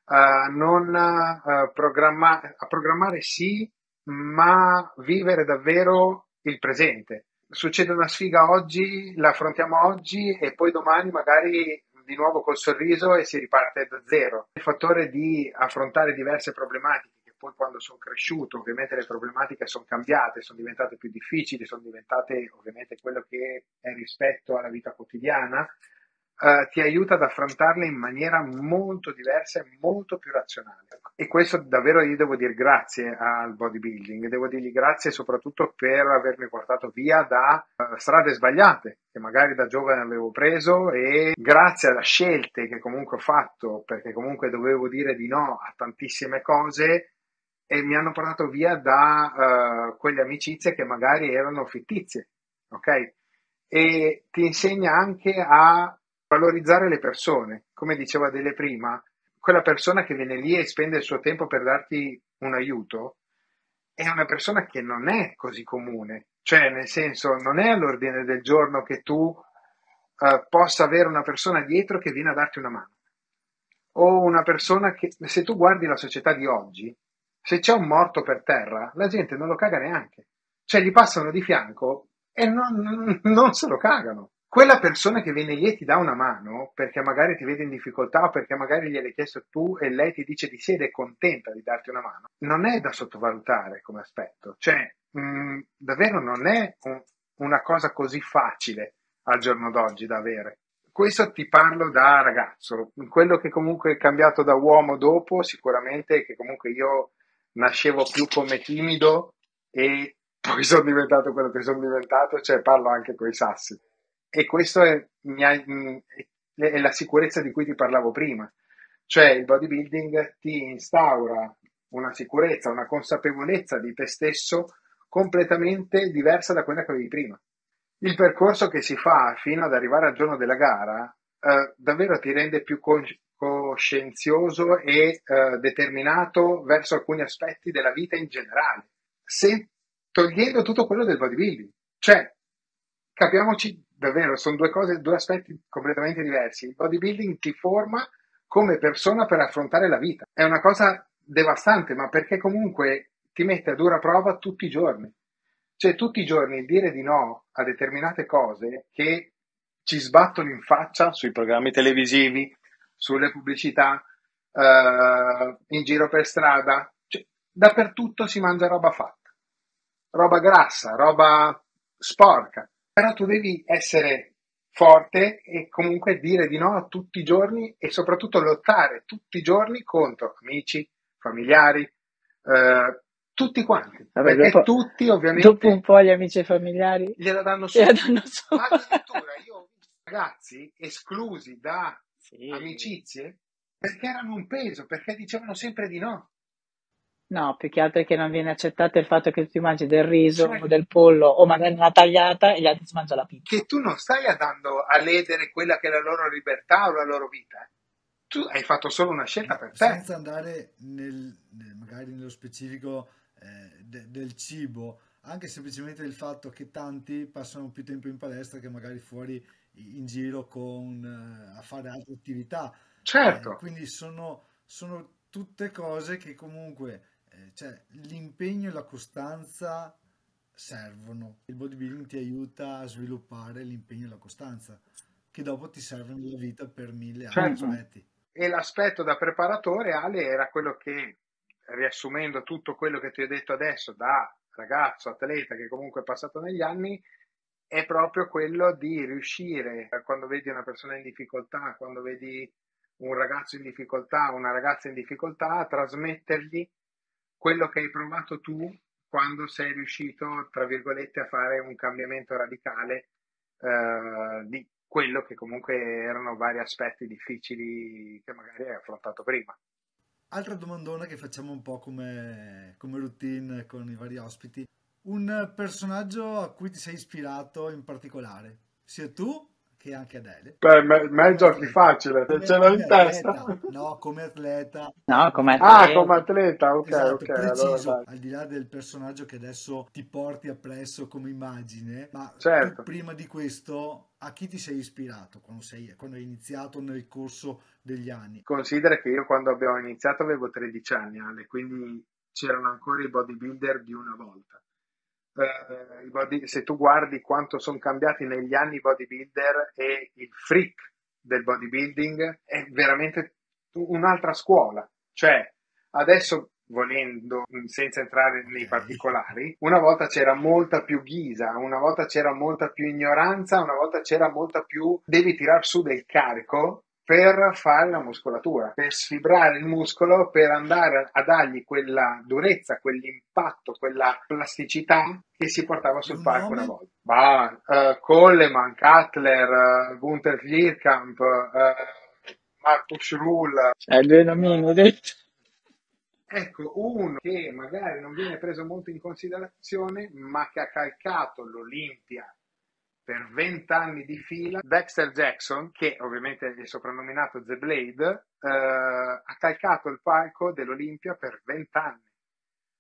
a non uh, programma- a programmare sì, ma vivere davvero il presente. Succede una sfiga oggi, la affrontiamo oggi e poi domani magari di nuovo col sorriso e si riparte da zero. Il fattore di affrontare diverse problematiche poi quando sono cresciuto ovviamente le problematiche sono cambiate, sono diventate più difficili, sono diventate ovviamente quello che è rispetto alla vita quotidiana, eh, ti aiuta ad affrontarle in maniera molto diversa e molto più razionale. E questo davvero io devo dire grazie al bodybuilding, devo dirgli grazie soprattutto per avermi portato via da uh, strade sbagliate che magari da giovane avevo preso e grazie alle scelte che comunque ho fatto, perché comunque dovevo dire di no a tantissime cose, e mi hanno portato via da uh, quelle amicizie che magari erano fittizie, ok? E ti insegna anche a valorizzare le persone, come diceva Dele prima, quella persona che viene lì e spende il suo tempo per darti un aiuto è una persona che non è così comune, cioè nel senso non è all'ordine del giorno che tu uh, possa avere una persona dietro che viene a darti una mano. O una persona che se tu guardi la società di oggi se c'è un morto per terra, la gente non lo caga neanche. Cioè gli passano di fianco e non, non se lo cagano. Quella persona che viene lì e ti dà una mano, perché magari ti vede in difficoltà o perché magari gliel'hai chiesto tu e lei ti dice di sì ed è contenta di darti una mano, non è da sottovalutare come aspetto. Cioè, mh, mm, davvero non è un, una cosa così facile al giorno d'oggi da avere questo ti parlo da ragazzo. Quello che comunque è cambiato da uomo dopo, sicuramente, che comunque io nascevo più come timido e poi sono diventato quello che sono diventato, cioè parlo anche con i sassi. E questo è, è la sicurezza di cui ti parlavo prima. Cioè il bodybuilding ti instaura una sicurezza, una consapevolezza di te stesso completamente diversa da quella che avevi prima. Il percorso che si fa fino ad arrivare al giorno della gara eh, davvero ti rende più coscienzioso e eh, determinato verso alcuni aspetti della vita in generale, se, togliendo tutto quello del bodybuilding. Cioè, capiamoci davvero, sono due cose, due aspetti completamente diversi. Il bodybuilding ti forma come persona per affrontare la vita. È una cosa devastante, ma perché comunque ti mette a dura prova tutti i giorni. Cioè, tutti i giorni dire di no a determinate cose che ci sbattono in faccia sui programmi televisivi, sulle pubblicità, eh, in giro per strada, cioè, dappertutto si mangia roba fatta, roba grassa, roba sporca. Però tu devi essere forte e comunque dire di no tutti i giorni e soprattutto lottare tutti i giorni contro amici, familiari, eh, tutti quanti. Vabbè, dopo, tutti ovviamente... Dopo un po' gli amici e familiari... Gliela danno su. Danno su. Ma addirittura io ho visto ragazzi esclusi da sì. amicizie perché erano un peso, perché dicevano sempre di no. No, più che altro è che non viene accettato il fatto che tu ti mangi del riso cioè, o del pollo o magari una tagliata e gli altri si mangiano la pizza. Che tu non stai andando a ledere quella che è la loro libertà o la loro vita. Tu hai fatto solo una scelta per te. Senza andare nel, nel, magari nello specifico eh, de, del cibo, anche semplicemente il fatto che tanti passano più tempo in palestra che magari fuori in giro con, eh, a fare altre attività. Certo. Eh, quindi sono, sono, tutte cose che comunque eh, cioè, l'impegno e la costanza servono. Il bodybuilding ti aiuta a sviluppare l'impegno e la costanza, che dopo ti servono nella vita per mille certo. aspetti. E l'aspetto da preparatore, Ale, era quello che riassumendo tutto quello che ti ho detto adesso da ragazzo, atleta che comunque è passato negli anni, è proprio quello di riuscire, quando vedi una persona in difficoltà, quando vedi un ragazzo in difficoltà, una ragazza in difficoltà, a trasmettergli quello che hai provato tu quando sei riuscito, tra virgolette, a fare un cambiamento radicale eh, di quello che comunque erano vari aspetti difficili che magari hai affrontato prima. Altra domandona che facciamo un po' come, come routine con i vari ospiti. Un personaggio a cui ti sei ispirato in particolare, sia tu che anche Adele. Beh, me, me giochi facile, come ce l'ho in testa. No, come atleta. No, come ah, atleta. Ah, come atleta, ok, esatto, ok. Preciso, allora, al di là del personaggio che adesso ti porti appresso come immagine, ma certo. prima di questo a chi ti sei ispirato quando, sei, quando hai iniziato nel corso degli anni? Considera che io quando abbiamo iniziato avevo 13 anni, Ale, quindi c'erano ancora i bodybuilder di una volta. Uh, body, se tu guardi quanto sono cambiati negli anni i bodybuilder e il freak del bodybuilding è veramente un'altra scuola. Cioè, adesso volendo, senza entrare nei particolari, una volta c'era molta più ghisa, una volta c'era molta più ignoranza, una volta c'era molta più devi tirar su del carico per fare la muscolatura, per sfibrare il muscolo, per andare a dargli quella durezza, quell'impatto, quella plasticità che si portava sul palco una volta. Bah, uh, Coleman, Cutler, uh, Gunther Vlierkamp, uh, Marcus Ruhl. Cioè, due nomini, detto. Ecco, uno che magari non viene preso molto in considerazione, ma che ha calcato l'Olimpia per 20 anni di fila, Dexter Jackson, che ovviamente è soprannominato The Blade, eh, ha calcato il palco dell'Olimpia per 20 anni.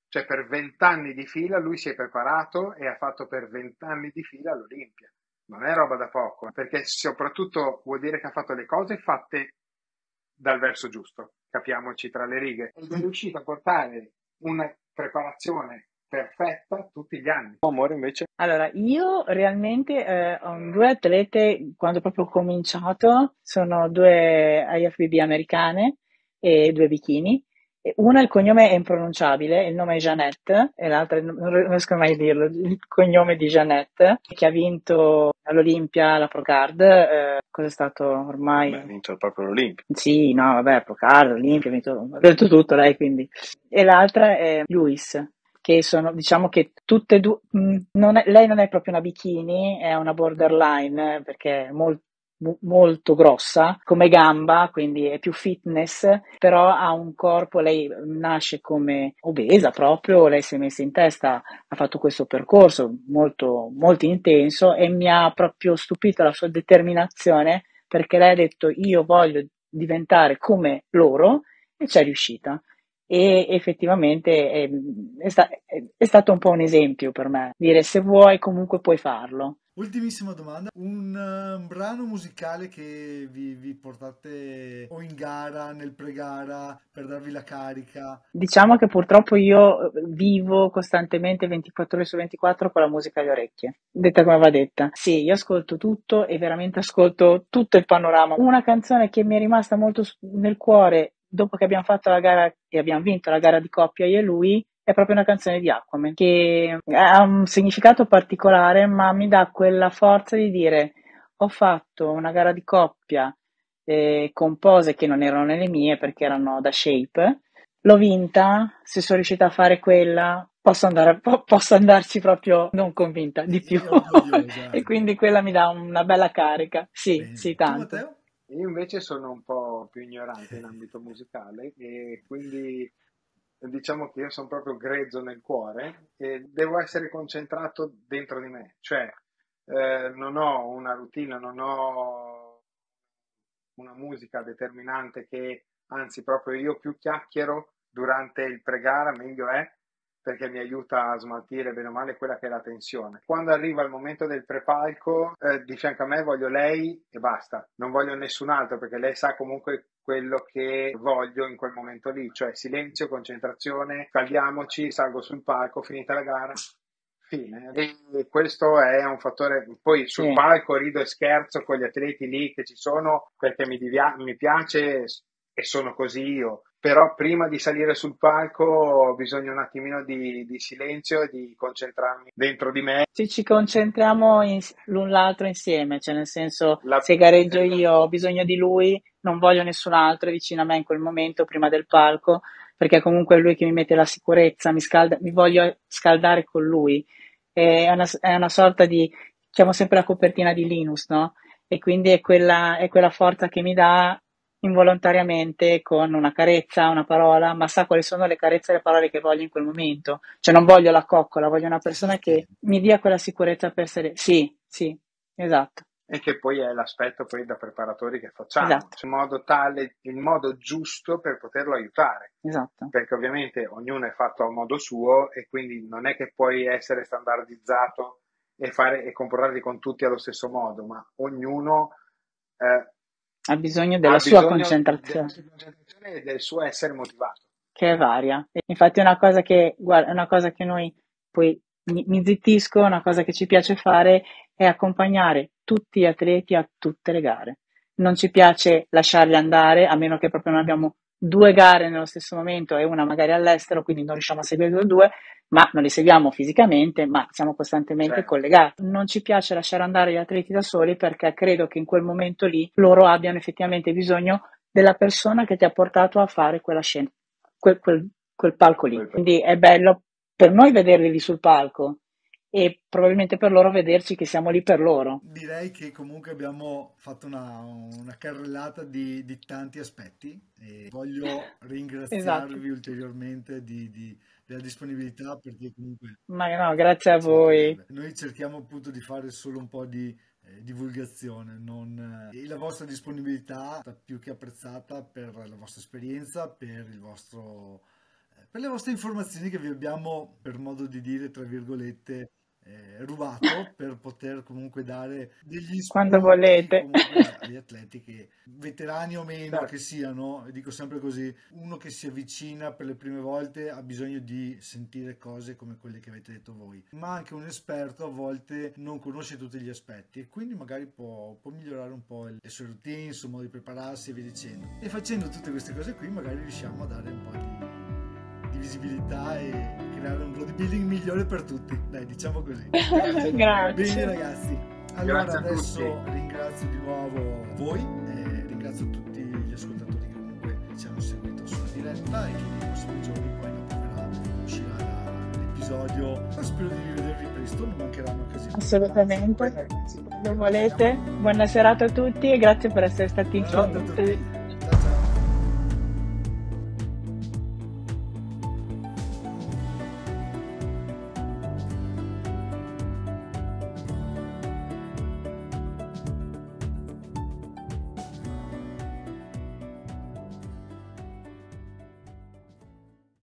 Cioè per 20 anni di fila lui si è preparato e ha fatto per 20 anni di fila l'Olimpia. Non è roba da poco, perché soprattutto vuol dire che ha fatto le cose fatte dal verso giusto, capiamoci tra le righe, ed è riuscito a portare una preparazione perfetta tutti gli anni. Amore invece? Allora, io realmente eh, ho due atlete, quando proprio ho cominciato, sono due IFBB americane e due bikini Uno il cognome è impronunciabile, il nome è Jeannette, e l'altra non riesco mai a dirlo, il cognome di Jeannette, che ha vinto all'Olimpia la Procard. Eh, cosa è stato ormai? Ha vinto proprio l'Olimpia. Sì, no, vabbè, Procard, Olimpia, ha vinto, ha detto tutto lei quindi. E l'altra è Lewis, che sono, diciamo che tutte e due, mm, non è, lei non è proprio una bikini, è una borderline perché è molto molto grossa come gamba, quindi è più fitness, però ha un corpo, lei nasce come obesa proprio, lei si è messa in testa, ha fatto questo percorso molto, molto intenso e mi ha proprio stupito la sua determinazione perché lei ha detto io voglio diventare come loro e ci è riuscita e effettivamente è, è, sta- è, stato un po' un esempio per me, dire se vuoi comunque puoi farlo. Ultimissima domanda, un, uh, brano musicale che vi, vi, portate o in gara, nel pre-gara, per darvi la carica? Diciamo che purtroppo io vivo costantemente 24 ore su 24 con la musica alle orecchie, detta come va detta. Sì, io ascolto tutto e veramente ascolto tutto il panorama. Una canzone che mi è rimasta molto nel cuore dopo che abbiamo fatto la gara e abbiamo vinto la gara di coppia io e lui, è proprio una canzone di Aquaman che ha un significato particolare, ma mi dà quella forza di dire ho fatto una gara di coppia eh, con pose che non erano le mie perché erano da shape, l'ho vinta, se sono riuscita a fare quella posso, andare, po- posso andarci proprio non convinta di più. *laughs* E quindi quella mi dà una bella carica, sì, Bene. sì, tanto. Io invece sono un po' più ignorante in ambito musicale e quindi diciamo che io sono proprio grezzo nel cuore e devo essere concentrato dentro di me, cioè eh, non ho una routine, non ho una musica determinante che anzi proprio io più chiacchiero durante il pregara meglio è perché mi aiuta a smaltire bene o male quella che è la tensione. Quando arriva il momento del prepalco, eh, di fianco a me voglio lei e basta, non voglio nessun altro perché lei sa comunque quello che voglio in quel momento lì, cioè silenzio, concentrazione, caldiamoci, salgo sul palco, finita la gara, fine. E questo è un fattore. Poi sul sì. palco rido e scherzo con gli atleti lì che ci sono perché mi, divia- mi piace e sono così io però prima di salire sul palco ho bisogno un attimino di, di silenzio e di concentrarmi dentro di me. Ci, ci concentriamo in, l'un l'altro insieme, cioè nel senso La... se gareggio io ho bisogno di lui, non voglio nessun altro vicino a me in quel momento prima del palco, perché comunque è lui che mi mette la sicurezza, mi, scalda, mi voglio scaldare con lui. È una, è una sorta di, chiamo sempre la copertina di Linus, no? E quindi è quella, è quella forza che mi dà involontariamente con una carezza, una parola, ma sa quali sono le carezze e le parole che voglio in quel momento. Cioè non voglio la coccola, voglio una persona che mi dia quella sicurezza per essere... Sì, sì, esatto. E che poi è l'aspetto poi da preparatori che facciamo, esatto. in modo tale, il modo giusto per poterlo aiutare. Esatto. Perché ovviamente ognuno è fatto a modo suo e quindi non è che puoi essere standardizzato e, fare, e comportarti con tutti allo stesso modo, ma ognuno eh, ha bisogno della ha sua bisogno concentrazione. Della concentrazione e del suo essere motivato. Che è varia. Infatti è una cosa che, guarda, è una cosa che noi poi mi, mi zittisco, una cosa che ci piace fare è accompagnare tutti gli atleti a tutte le gare. Non ci piace lasciarli andare, a meno che proprio non abbiamo due gare nello stesso momento e una magari all'estero, quindi non riusciamo a seguire tutte e due, ma non li seguiamo fisicamente, ma siamo costantemente certo. collegati. Non ci piace lasciare andare gli atleti da soli perché credo che in quel momento lì loro abbiano effettivamente bisogno della persona che ti ha portato a fare quella scena, quel, quel, quel palco lì. Quindi è bello per noi vederli lì sul palco, e probabilmente per loro vederci che siamo lì per loro. Direi che comunque abbiamo fatto una, una carrellata di, di, tanti aspetti e voglio *laughs* ringraziarvi esatto. ulteriormente di, di, della disponibilità perché comunque... Ma no, grazie a voi. Noi cerchiamo appunto di fare solo un po' di eh, divulgazione non, eh, e la vostra disponibilità è più che apprezzata per la vostra esperienza, per il vostro eh, per le vostre informazioni che vi abbiamo, per modo di dire, tra virgolette, eh, rubato *laughs* per poter comunque dare degli spunti quando volete agli atleti che veterani o meno certo. che siano dico sempre così uno che si avvicina per le prime volte ha bisogno di sentire cose come quelle che avete detto voi ma anche un esperto a volte non conosce tutti gli aspetti e quindi magari può, può migliorare un po' le sue routine il suo modo di prepararsi e via dicendo e facendo tutte queste cose qui magari riusciamo a dare un po' di visibilità e creare un bodybuilding migliore per tutti. Dai, diciamo così. *laughs* Grazie. Bene ragazzi. Allora Grazie a adesso tutti. ringrazio di nuovo voi e ringrazio tutti gli ascoltatori che comunque ci hanno seguito sulla diretta e che nei prossimi giorni poi dopo uscirà l'episodio. Spero di rivedervi presto, non mancheranno occasioni. Assolutamente. Lo volete? Buona serata a tutti e grazie per essere stati Ciao a tutti.